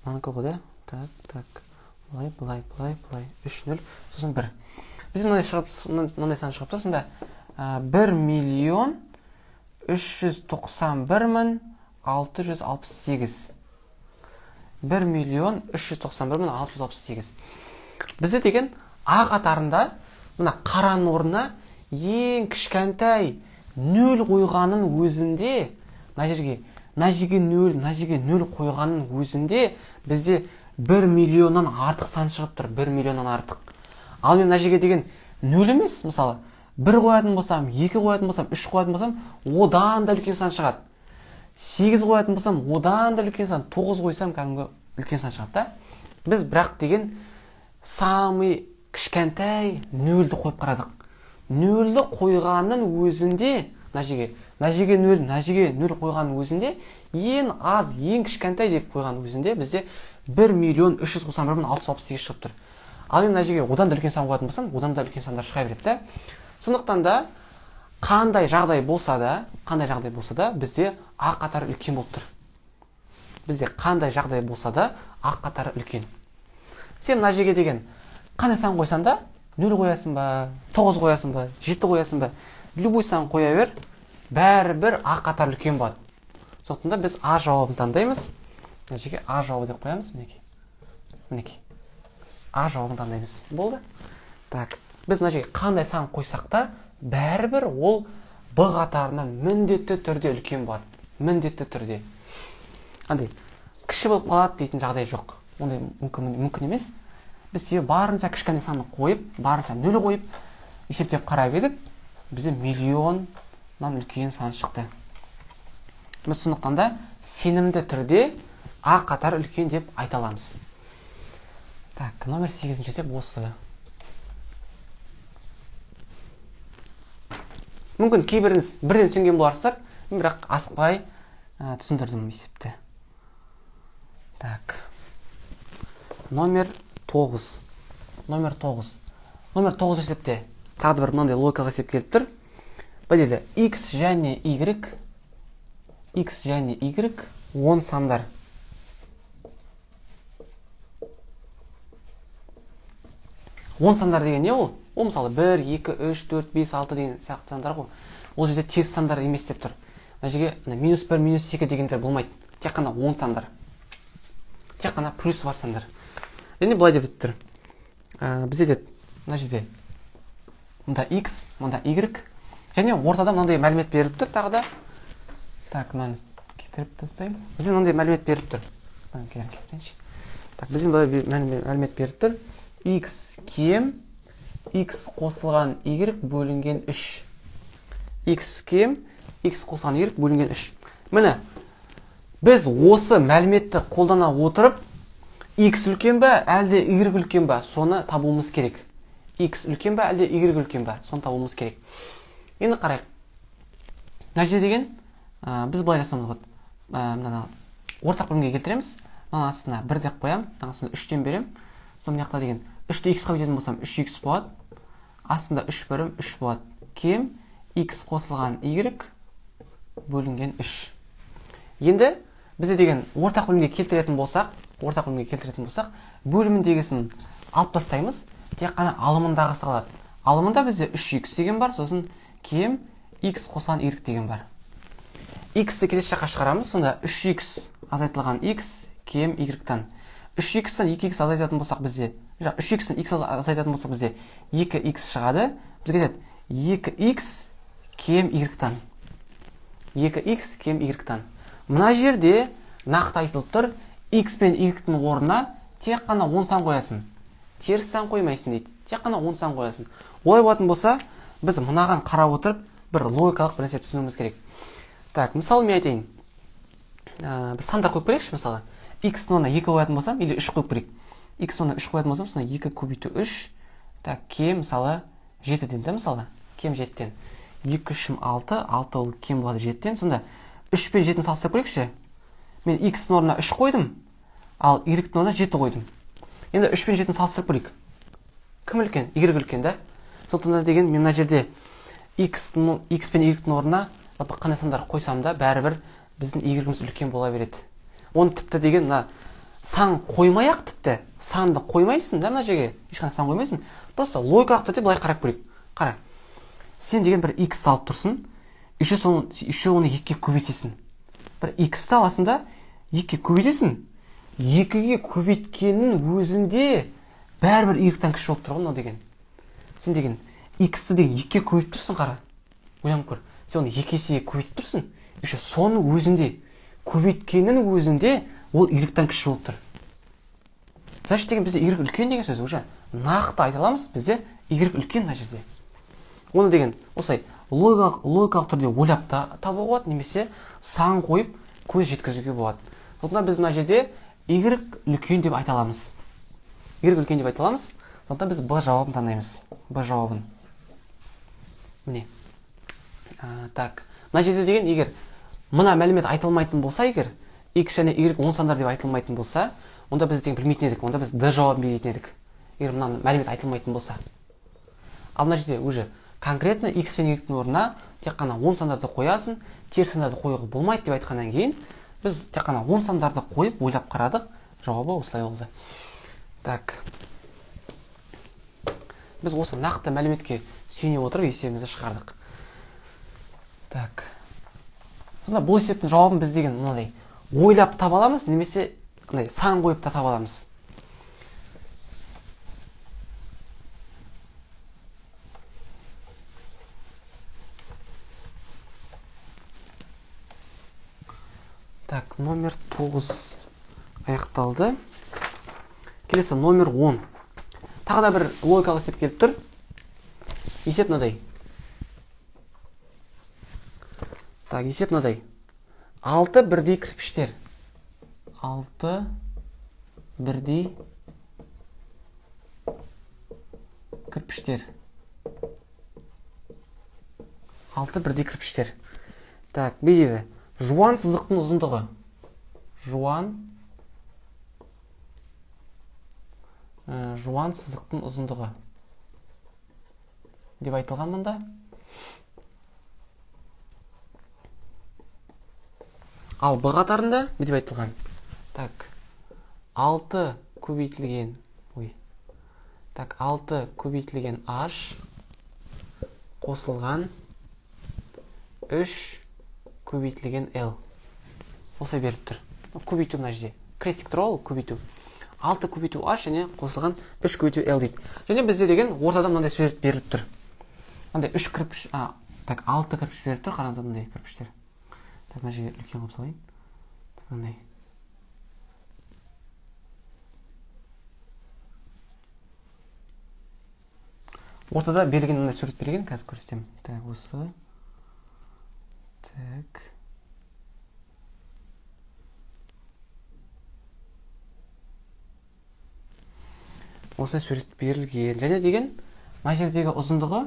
мынанікі ғой да? Так так былай былай былай былай. Үш нөл. Сосын бір. Бізде мынандай шығып мынандай сан шығып тұр сонда бір миллион үш жүз тоқсан бір мың алты жүз алпыс сегіз. Бір миллион үш жүз тоқсан бір мың алты жүз алпыс сегіз. Бізде деген а қатарында мына қараның орнына ең кішкентай нөл қойғанның өзінде мына жерге мына жерге нөл мына жерге нөл қойғанның өзінде бізде бір миллионнан артық сан шығып тұр бір миллионнан артық. Ал мен мына жерге деген нөл емес мысалы бір қоятын болсам екі қоятын болсам үш қоятын болсам одан да үлкен сан шығады. Сегіз қоятын болсам одан да үлкен сан тоғыз қойсам кәдімгі үлкен сан шығады да. Біз бірақ деген самый кішкентай нөлді қойып қарадық. Нөлді қойғанның өзінде мына жерге мына жерге нөл мына жерге нөл қойғанның өзінде ең аз ең кішкентай деп қойған өзінде бізде бір миллион үш жүз тоқсан бір мың алты жүз алпыс сегіз шығып тұр. Ал енді мына жерге одан да үлкен сан қоятын болсам одан да үлкен сандар шыға береді да. Сондықтан да қандай жағдай болса да қандай жағдай болса да бізде а қатары үлкен болып тұр. Бізде қандай жағдай болса да а қатары үлкен. Сен мына жерге деген қандай сан қойсаң да нөл қоясың ба тоғыз қоясың ба жеті қоясың ба любой сан қоя бер бәрібір а қатар үлкен болады сондықтан да біз а жауабын таңдаймыз мына жерге а жауабы деп қоямыз мінекей мінекей а жауабын таңдаймыз болды так біз мына жерге қандай сан қойсақ та бәрібір ол б қатарынан міндетті түрде үлкен болады міндетті түрде. Андай кіші болып қалады дейтін жағдай жоқ. Ондай мүмкін, мүмкін емес. Біз себебі барынша кішкене санды қойып барынша нөл қойып есептеп қарап едік бізде миллионнан үлкен сан шықты. Біз сондықтан да сенімді түрде а қатар үлкен деп айта аламыз. Так номер сегізінші есеп осы. Мүмкін кейбіріңіз бірден түсінген боларсыздар бірақ асықпай ә, түсіндірдім есепті. Так номер тоғыз. Номер тоғыз. Номер тоғыз есепте тағы да бір мынандай логикалық есеп келіп тұр. Былай дейді. X және y x және y он сандар. Он сандар деген не ол? Ол мысалы бір екі үш төрт бес алты деген сияқты сандар ғой. Ол жерде тез сандар емес деп тұр. Мына жерге минус бір минус екі дегендер болмайды. Тек қана он сандар. Тек қана плюс бар сандар. Және былай деп тұр ә, бізде деді мына жерде мында x мында y. Және ортада мынандай мәлімет беріліп тұр тағы да так мынаны кетіріп тастаймын бізде мынандай мәлімет беріліп тұр так бізде былай мәлімет беріліп тұр x кем x қосылған y бөлінген 3 x кем x қосылған y бөлінген 3 міне біз осы мәліметті қолдана отырып x үлкен ба әлде y үлкен ба соны табуымыз керек. X үлкен ба әлде y үлкен ба соны табуымыз керек. Енді қарайық. Мына жерде деген ә, біз былай жасауымыз болады ә, мынаны ортақ бөлімге келтіреміз. Мына астына бір деп қоямын мына астына үштен беремін сосын мына жақта деген үшті ға көтеретін болсам үш х болады. Астында үш бірім үш болады. Кем? X қосылған y бөлінген үш. Енді бізде деген ортақ бөлімге келтіретін болсақ ортақ бөлімге келтіретін болсақ бөліміндегісін алып тастаймыз тек қана алымындағысы қалады алымында бізде үш х деген бар сосын кем x қосылған y деген бар. X-ті келесі жаққа шығарамыз. Сонда үш х азайтылған x кем y-тан үш х-тан екі х азайтатын болсақ бізде үш х x азайтатын болсақ бізде екі x шығады. Бізге айтады екі x кем y-тан екі x кем y-тан мына жерде нақты айтылып тұр. X пен y-тің орнына тек қана он сан қоясың. Теріс сан қоймайсың дейді. Тек қана он сан қоясың. Олай болатын болса біз мынаған қарап отырып бір логикалық бір нәрсе түсінуіміз керек. Так мысалы мен айтайын. Ә, бір сандар қойып көрейікші мысалы. X-тің орнына екі қоятын болсам или үш қойып көрейік. X оны үш қоятын болсам сонда екі көбейту үш. Так кем мысалы жетіден да мысалы. Кем жетіден. Екі үшім алты. Алты ол кем болады жетіден. Сонда үш пен жетіні салыстырып көрейікші. Мен x-тің орнына үш қойдым. Ал y-тің орнына жеті қойдым. Енді үш пен жетіні салыстырып көрейік. Кім үлкен? Y үлкен да. Сондықтан деген мен мына жерде x x пен y-тің орнына қандай сандар қойсам да бәрібір біздің y-іміз үлкен бола береді. Оны тіпті деген мына сан қоймай ақ тіпті. Санды қоймайсың да мына жерге. Ешқандай сан қоймайсың. Просто логикалық түрде былай қарап көрейік. Қара. Сен деген бір x алып тұрсың еще соны еще оны екіге көбейтесің. Бір x-ті аласың да екіге көбейтесің екіге көбейткеннің өзінде бәрібір y-тан кіші болып тұр ғой мынау деген. Сен деген x-ті деген екіге көбейтіп тұрсың қара. Ойланып көр. Сен оны екі есеге көбейтіп тұрсың еще соның өзінде көбейткеннің өзінде ол игіліктен кіші болып тұр. Значит деген бізде игілік үлкен деген сөз уже. Нақты айта аламыз бізде игілік үлкен мына жерде. Оны деген осылай логикалық логикалық түрде ойлап та табуға болады немесе сан қойып көз жеткізуге болады. Сондықтан біз мына жерде игілік үлкен деп айта аламыз. Игілік үлкен деп айта аламыз. Сондықтан біз б жауабын таңдаймыз. Б жауабын. Міне. Ә, так. Мына жерде деген егер мына мәлімет айтылмайтын болса егер x және y он сандар деп айтылмайтын болса онда біз деген білмейтін едік. Онда біз д жауабын беретін едік. Егер мына мәлімет айтылмайтын болса. Ал мына жерде уже конкретно x пен y орнына тек қана он сандарды қоясың теріс сандарды қоюға болмайды деп айтқаннан кейін біз тек қана он сандарды қойып ойлап қарадық жауабы осылай болды. Так. Біз осы нақты мәліметке сүйене отырып есебімізді шығардық. Так. Сонда бұл есептің жауабын біз деген мынадай ойлап таба аламыз немесе мындай сан қойып та таба аламыз. Так номер тоғыз аяқталды. Келесі номер он. Тағы да бір логикалық есеп келіп тұр. Есеп мынадай? Так есеп мынадай? Алты бірдей кірпіштер. Алты бірдей кірпіштер. Алты бірдей кірпіштер. Так не дейді жуан сызықтың ұзындығы. Жуан. Ә, жуан сызықтың ұзындығы. Деп айтылған мында. Ал б қатарында деп айтылған. Так алты көбейтілген ой. Так алты көбейтілген h қосылған. Үш көбейтілген l. Осылай беріп тұр. Көбейту мына жерде. Крестик тұр ғой көбейту алты көбейту h және қосылған үш көбейту l дейді. Және бізде деген ортада мынандай сурет беріліп тұр. Мынандай үш кірпіш а так алты кірпіш беріп тұр. Қараңыздар мындай кірпіштер. Так мына жерге үлкен қылып салайын. Ортада берілген мындай сурет берген қазір көрсетемін. Так осы. Так осылай сурет берілген және деген мына жердегі ұзындығы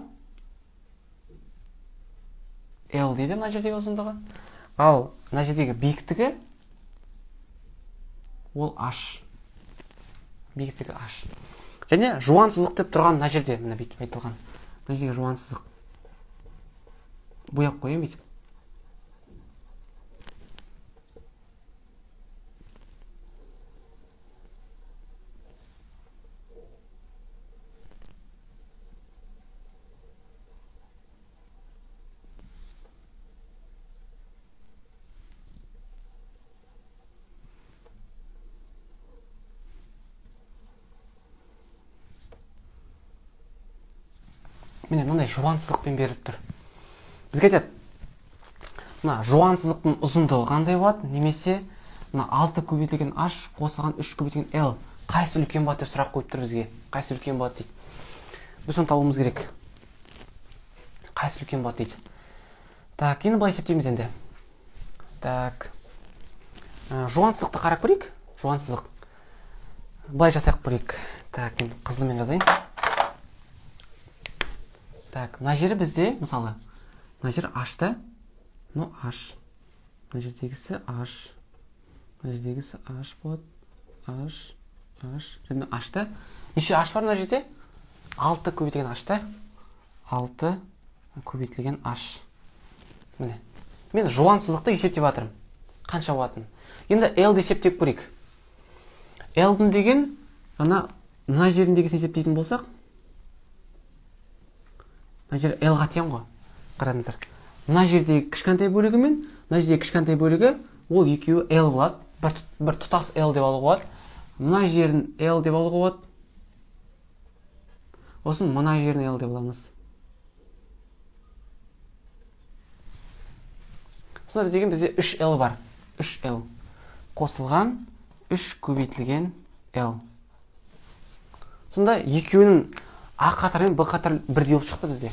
l дейді мына жердегі ұзындығы. Ал мына жердегі биіктігі ол h. Биіктігі h. Және жуан сызық деп тұрған мына жерде мына бүйтіп айтылған. Мына жердегі жуан сызық бояп қояйын бүйтіп. Міне мынандай жуан сызықпен беріліп тұр. Бізге айтады мына жуан сызықтың ұзындығы қандай болады? Немесе мына алты көбейтілген h қосылған үш көбейтілген l қайсысы үлкен болады? деп сұрақ қойып тұр бізге. Қайсысы үлкен болады? дейді. Біз соны табуымыз керек. Қайсысы үлкен болады? дейді. Так енді былай есептейміз енді. Так. Ә, жуан сызықты қарап көрейік. Жуан сызық былай жасап көрейік. Так енді қызылмен жазайын. Так мына жері бізде мысалы. Мына жер h та. Ну h. Мына жердегісі h. Мына жердегісі h болады h h. Және h та. Неше h бар мына жерде? Алты көбейтілген h та. Алты көбейтілген h. Міне. Мен жуан сызықты есептеп жатырмын. Қанша болатынын. Енді l-ді есептеп көрейік. L-дың деген ана мына жеріндегісін есептейтін болсақ мына жер l-ға тең ғой. Қараңыздар мына жердегі кішкентай бөлігі мен мына жердегі кішкентай бөлігі ол екеуі l болады. Бір, бір тұтас l деп алуға болады. Мына жерін l деп алуға болады. Сосын мына жерін l деп аламыз. Сонда деген бізде үш l бар. Үш l. Қосылған үш көбейтілген l. Сонда екеуінің а қатар мен б қатар бірдей болып шықты бізде.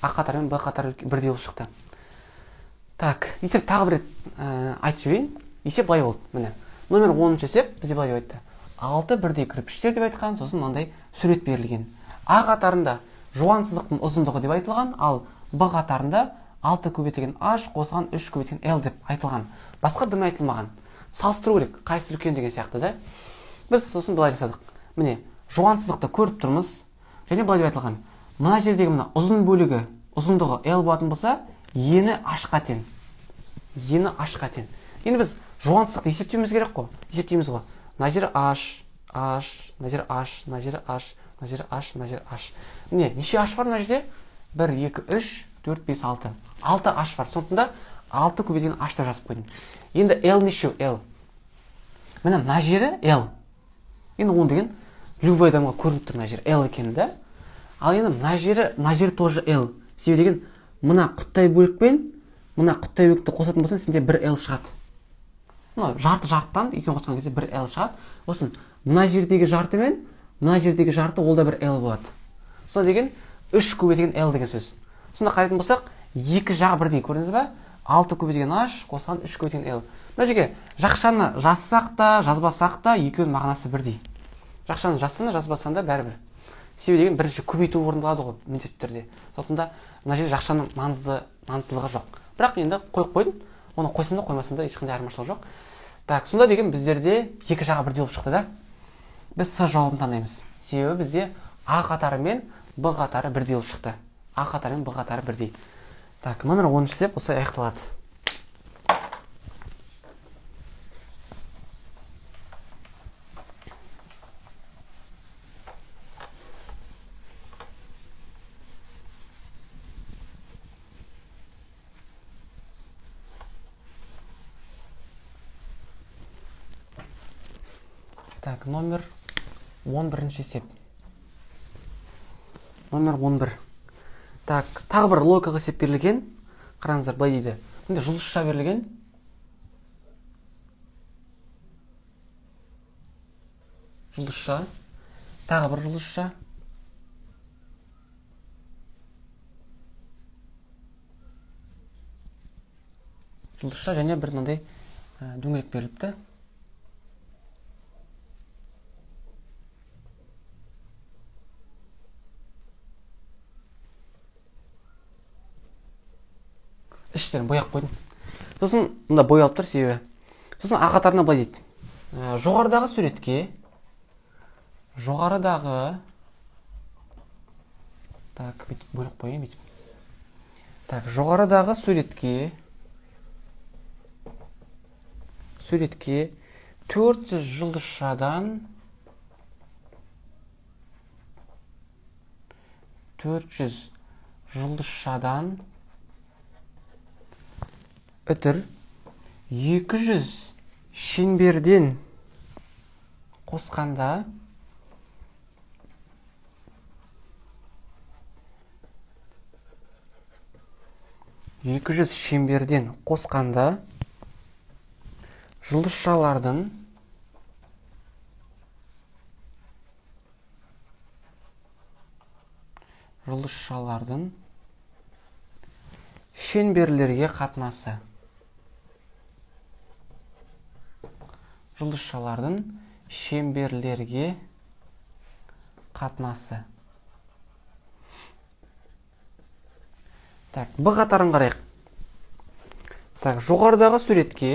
А қатар мен б қатар бірдей болып шықты. Так есеп тағы бір рет ә, айтып жіберейін. Есеп былай болды міне. Номер оныншы есеп бізде былай деп айтты. Алты бірдей кірпіштер деп айтқан сосын мынандай сурет берілген. А қатарында жуан сызықтың ұзындығы деп айтылған ал б қатарында алты көбейтілген h қосылған үш көбейтілген l деп айтылған. Басқа дым айтылмаған. Салыстыру керек қайсысы үлкен деген сияқты да. Біз сосын былай жасадық. Міне жуан сызықты көріп тұрмыз. Және былай деп айтылған. Мына жердегі мына ұзын бөлігі ұзындығы l болатын болса ені h-қа тең. Ені h-қа тең. Енді біз жуан сызықты есептеуіміз керек қой. Есептейміз ғой. Мына жері h h мына жері h мына жері h мына жері h мына жері h. Міне неше h бар мына жерде? Бір екі үш төрт бес алты. Алты аш бар. Сондықтан да алты көбейтілген аш деп жазып қойдым. Енді л нешеу? Л міне мына жері л енді оны деген любой адамға көрініп тұр мына жер л екені да. Ал енді мына жері мына жері тоже л. Себебі деген мына құттай бөлікпен мына құттай бөлікті қосатын болсаң сенде бір л шығады. Мына жарты жартыдан екеуін қосқан кезде бір л шығады. Сосын мына жердегі жарты мен мына жердегі жарты ол да бір л болады. Сонда деген үш көбейтілген л деген сөз. Сонда қарайтын болсақ екі жағы бірдей көрдіңіз ба алты көбейтілген аш қосқан үш көбейтілген л мына жерге жақшаны жазсақ та жазбасақ та екеуінің мағынасы бірдей. Жақшаны жазсаң да жазбасаң да бәрібір. Себебі деген бірінші көбейту орындалады ғой міндетті түрде сондықтан да мына жерде жақшаның маңызды маңыздылығы жоқ. Бірақ енді қойып қойдым оны қойсам да қоймасам да ешқандай айырмашылығы жоқ. Так сонда деген біздерде екі жағы бірдей болып шықты да. Біз с жауабын таңдаймыз. Себебі бізде а қатары мен б қатары бірдей болып шықты. А қатары мен б қатары бірдей. Так номер оныншы деп осылай аяқталады. Так номер он бірінші есеп. Номер он бір. Так тағы бір логикалық есеп берілген. Қараңыздар былай дейді. Мында жұлдызша берілген. Жұлдызша тағы бір жұлдызша жұлдызша және бір мынандай ә, дөңгелек беріліпті. Іштерін бояп қойдым. Сосын мында боялып тұр себебі. Сосын а қатарына былай дейді. Ә, жоғарыдағы суретке жоғарыдағы так бүйтіп бөліп қояйын бүйтіп. Так жоғарыдағы суретке суретке 400 жұлдызшадан 400 жұлдызшадан үтір 200 шеңберден қосқанда екі жүз шеңберден қосқанда жұлдызшалардың жұлдызшалардың шеңберлерге қатынасы. Жұлдызшалардың шеңберлерге қатынасы. Так б қатарын қарайық. Так жоғарыдағы суретке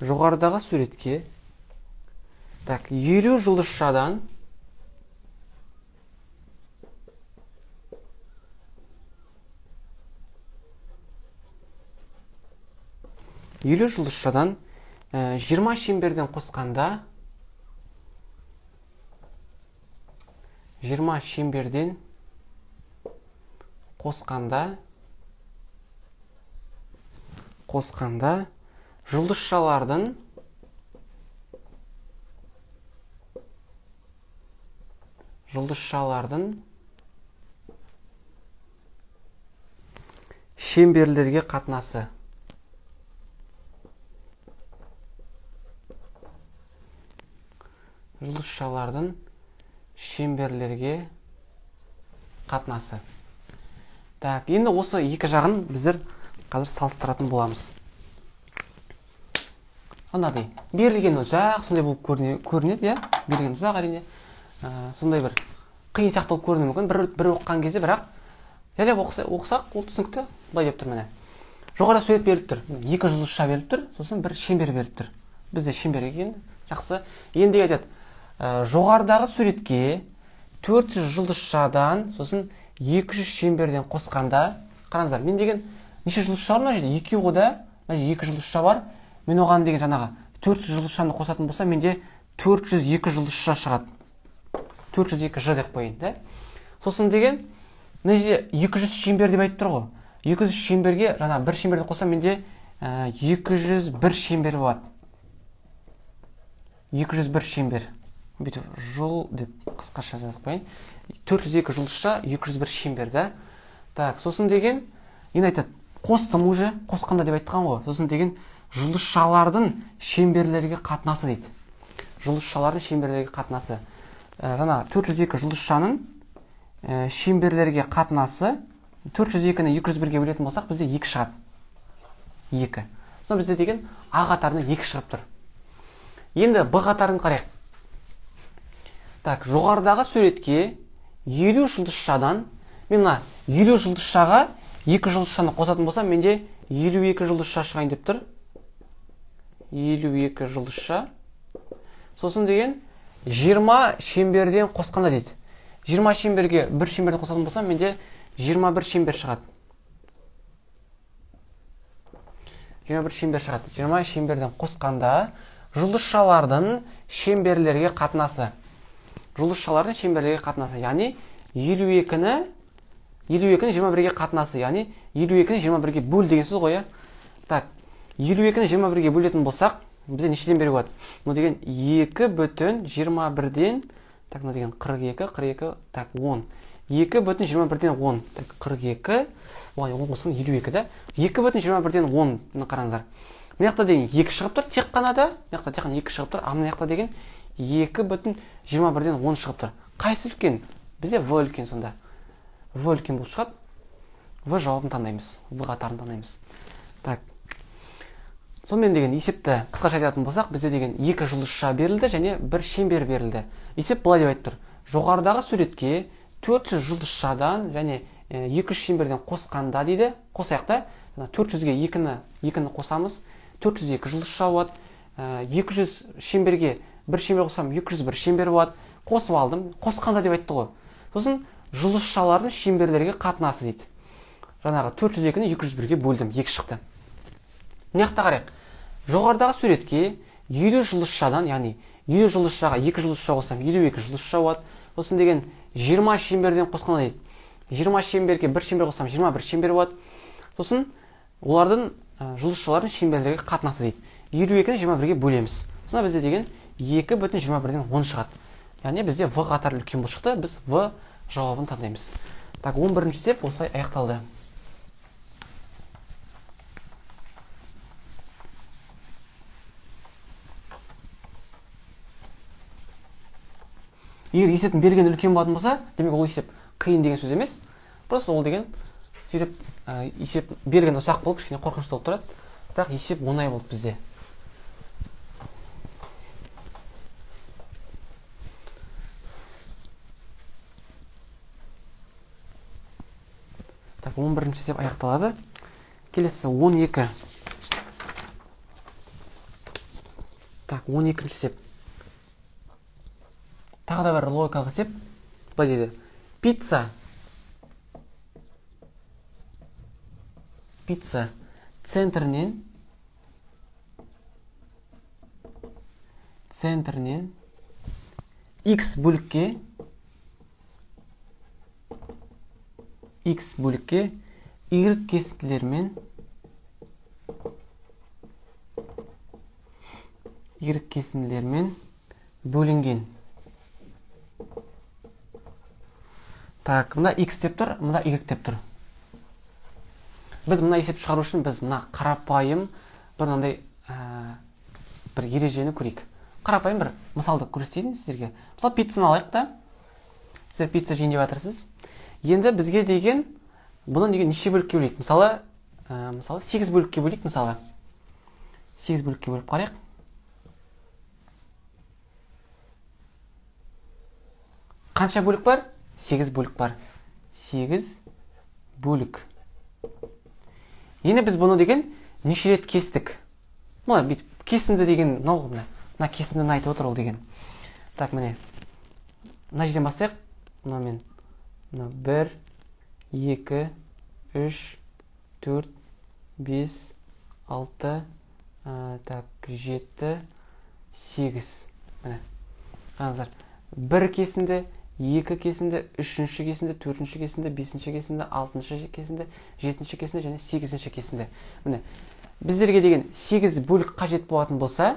жоғарыдағы суретке так елу жұлдызшадан елу жұлдызшадан жиырма шеңберден қосқанда жиырма шеңберден қосқанда қосқанда жұлдызшалардың жұлдызшалардың шеңберлерге қатынасы. Жұлдызшалардың шеңберлерге қатынасы так енді осы екі жағын біздер қазір салыстыратын боламыз. Мынадай берілген ұзақ сондай болып көрінеді иә? Берілген ұзақ әрине ә, сондай бір қиын сияқты болып көрінуі мүмкін. Бір, бір оқыған кезде бірақ жайлап оқысақ ол түсінікті былай деп тұр міне. Жоғарыда сурет беріліп тұр екі жұлдызша беріліп тұр сосын бір шеңбер беріліп тұр. Бізде шеңбер екен жақсы. Енді айтады ә, жоғарыдағы суретке 400 жұлдызшадан сосын 200 шеңберден қосқанда қараңыздар мен деген неше жұлдызша бар? Мына жерде екеу ғой да? Мына жерде екі жұлдызша бар. Мен оған деген жаңағы төрт жүз жұлдызшаны қосатын болсам менде төрт жүз екі жұлдызша шығады. Төрт жүз екі ж деп қояйын да? Сосын деген мына жерде екі жүз шеңбер деп айтып тұр ғой. Екі жүз шеңберге жаңа бір шеңберді қоссам менде екі жүз бір шеңбер болады. Екі жүз бір шеңбер. Бүйтіп жол деп қысқаша жазып қояйын. төрт жүз екі жұлдызша екі жүз бір шеңбер да? Так сосын деген енді айтады қостым уже қосқанда деп айтқан ғой. Сосын деген жұлдызшалардың шеңберлерге қатынасы дейді. Жұлдызшалардың шеңберлерге қатынасы. Ә, жаңа төрт жүз екі жұлдызшаның ә, шеңберлерге қатынасы төрт жүз екіні екі жүз бірге бөлетін болсақ бізде екі шығады. Екі. Сонда бізде деген а қатарынан екі шығып тұр. Енді б қатарын қарайық. Так жоғарыдағы суретке елу жұлдызшадан мен мына елу жұлдызшаға екі жұлдызшаны қосатын болсам менде елу екі жұлдызша шығайын деп тұр. елу екі жұлдызша сосын деген жиырма шеңберден қосқанда дейді. Жиырма шеңберге бір шеңберді қосатын болсам менде жиырма бір шеңбер шығады. Жиырма бір шеңбер шығады. Жиырма шеңберден қосқанда жұлдызшалардың шеңберлерге қатынасы. Жұлдызшалардың шеңберлерге қатынасы. Яғни елу екіні елу екіні жиырма бірге қатынасы. Яғни елу екіні жиырма бірге бөл деген сөз ғой иә? Так елу екіні жиырма бірге бөлетін болсақ бізде нешеден беруге болады? Мынау деген екі бүтін жиырма бірден так мынау деген қырық екі қырық екі так он. Екі бүтін жиырма бірден он. Так қырық екі оған он қосқан елу екі да? Екі бүтін жиырма бірден он мына қараңыздар. Мына жақта деген екі шығып тұр тек қана да. Мына жақта тек қана екі шығып тұр. А мына жақта деген екі бүтін жиырма бірден он шығып тұр. Қайсысы үлкен? Бізде в үлкен сонда. В үлкен болып шығады. В жауабын таңдаймыз. В қатарын таңдаймыз. Так. Сонымен деген есепті қысқаша айтатын болсақ бізде деген екі жұлдызша берілді және бір шеңбер берілді. Есеп былай деп айтып тұр. Жоғарыдағы суретке төрт жүз жұлдызшадан және екі жүз шеңберден қосқанда дейді. Қосайық та. Төрт жүзге екіні екіні қосамыз. Төрт жүз екі жұлдызша болады. Екі жүз шеңберге бір шеңбер қоссам екі жүз бір шеңбер болады. Қосып алдым қосқанда деп айтты ғой. Сосын жұлдызшалардың шеңберлерге қатынасы дейді. Жаңағы төрт жүз екіні екі жүз бірге бөлдім екі шықты. Мына жақта қарайық? Жоғарыдағы суретке елу жұлдызшадан яғни елу жұлдызшаға екі жұлдызша қоссам елу екі жұлдызша болады. Сосын деген жиырма шеңберден қосқанда дейді. Жиырма шеңберге бір шеңбер қоссам жиырма бір шеңбер болады. Сосын олардың жұлдызшалардың шеңберлерге қатынасы дейді. елу екіні жиырма бірге бөлеміз. Сонда бізде деген екі бүтін жиырма бірден он шығады. Яғни бізде в қатары үлкен болып шықты біз в жауабын таңдаймыз. Так он бірінші есеп осылай аяқталды. Егер есептің бергені үлкен болатын болса демек ол есеп қиын деген сөз емес. Просто ол деген сөйтіп ә, есеп берген ұсақ болып кішкене қорқынышты болып тұрады. Бірақ есеп оңай болды бізде. Так он бірінші есеп аяқталады. Келесі он екі. Так он екінші есеп тағы да бір логикалық есеп былай дейді. Пицца. Пицца. Центрінен. Центрінен. X бөлікке. X бөлікке y кесінділермен y кесінділермен бөлінген. Так мына x деп тұр мына y деп тұр. Біз мына есепті шығару үшін біз мына қарапайым бір мынандай ә, бір ережені көрейік. Қарапайым бір мысалды көрсетейін сіздерге. Мысалы пиццаны алайық та. Сіздер пицца жейін деп жатырсыз. Енді бізге деген бұны неге неше бөлікке бөлейік? Мысалы ә, мысалы сегіз бөлікке бөлейік мысалы. Сегіз бөлікке бөліп қарайық. Қанша бөлік бар? Сегіз бөлік бар. Сегіз бөлік. Енді біз бұны деген неше рет кестік? Мына бүйтіп кесінді деген мынау ғой мына мына кесіндіні айтып отыр ол деген? Так міне. Мына жерден бастайық. Мынамен мына бір екі үш төрт бес алты ә, так жеті сегіз. Міне қараңыздар бір кесінді екі кесінді үшінші кесінді төртінші кесінді бесінші кесінді алтыншы кесінді жетінші кесінді және сегізінші кесінді міне біздерге деген сегіз бөлік қажет болатын болса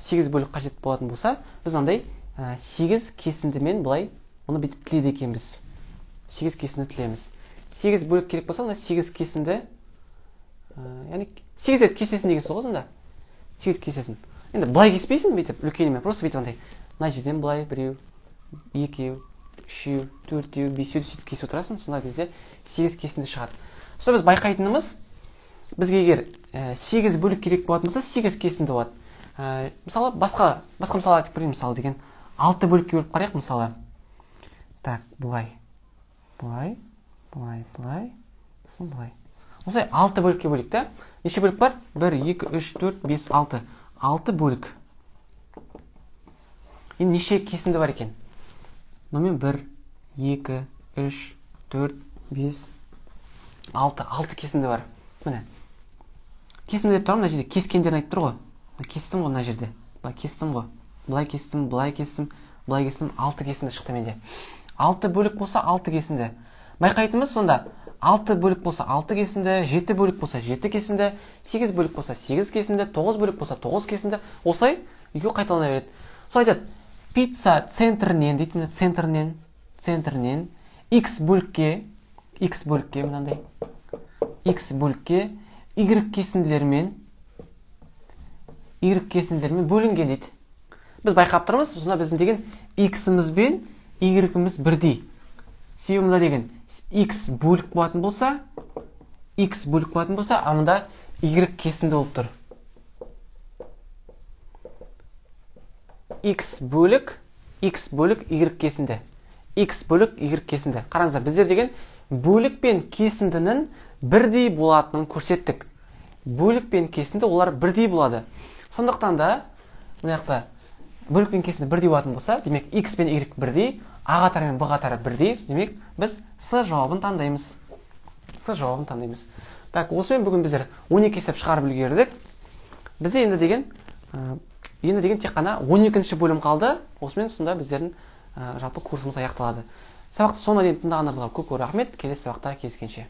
сегіз бөлік қажет болатын болса біз ә, сегіз кесіндімен былай оны бүйтіп тілейді екенбіз. Сегіз кесінді тілеміз сегіз бөлік керек болса мына сегіз кесінді ә, яғни сегіз рет кесесің деген сөз ғой сонда. Сегіз кесесің енді былай кеспейсің бүйтіп үлкенімен просто бүйтіп андай. Мына жерден былай біреу екеу үшеу төртеу бесеу сөйтіп кесіп отырасың сондай кезде сегіз кесінді шығады. Сонда біз байқайтынымыз бізге егер ә, сегіз бөлік керек болатын болса сегіз кесінді болады. Ә, мысалы басқа басқа мысал айтып берейін мысалы деген алты бөлікке бөліп қарайық мысалы. Так былай былай былай былай сосын былай осылай алты бөлікке бөлейік та неше бөлік бар? Бір екі үш төрт бес алты. Алты бөлік. Енді неше кесінді бар екен? Мынамен бір екі үш төрт бес алты. Алты кесінді бар. Міне. Кесінді деп тұрмын мына жерде кескендерін айтып тұр ғой. Кестім ғой мына жерде. Былай кестім ғой. Былай кестім былай кестім былай кестім. Алты кесінді шықты менде. Алты бөлік болса алты кесінді. Байқайтынымыз сонда алты бөлік болса алты кесінді жеті бөлік болса жеті кесінді сегіз бөлік болса сегіз кесінді тоғыз бөлік болса тоғыз кесінді. Осылай екеуі қайталана береді. Сол айтады пицца центрінен дейді міне центрінен центрінен x бөлікке x бөлікке мынандай. X бөлікке y кесінділермен y кесінділермен бөлінген дейді. Біз байқап тұрмыз сонда біздің деген x-іміз бен y-іміз бірдей. Себебі мында деген x бөлік болатын болса x бөлік болатын болса ал мында y кесінді болып тұр. X бөлік x бөлік y кесінді. X бөлік y кесінді. Қараңыздар біздер деген бөлік пен кесіндінің бірдей болатынын көрсеттік. Бөлік пен кесінді олар бірдей болады. Сондықтан да мына жақта бөлік пен кесінді бірдей болатын болса демек x пен y бірдей а қатары мен б қатары бірдей демек біз с жауабын таңдаймыз. С жауабын таңдаймыз. Так осымен бүгін біздер 12 есеп шығарып үлгердік. Бізде енді деген енді деген тек қана 12 бөлім қалды. Осымен сонда біздердің жалпы курсымыз аяқталады. Сабақты соңына дейін тыңдағандарыңызға көп көп рахмет. Келесі сабақта кездескенше.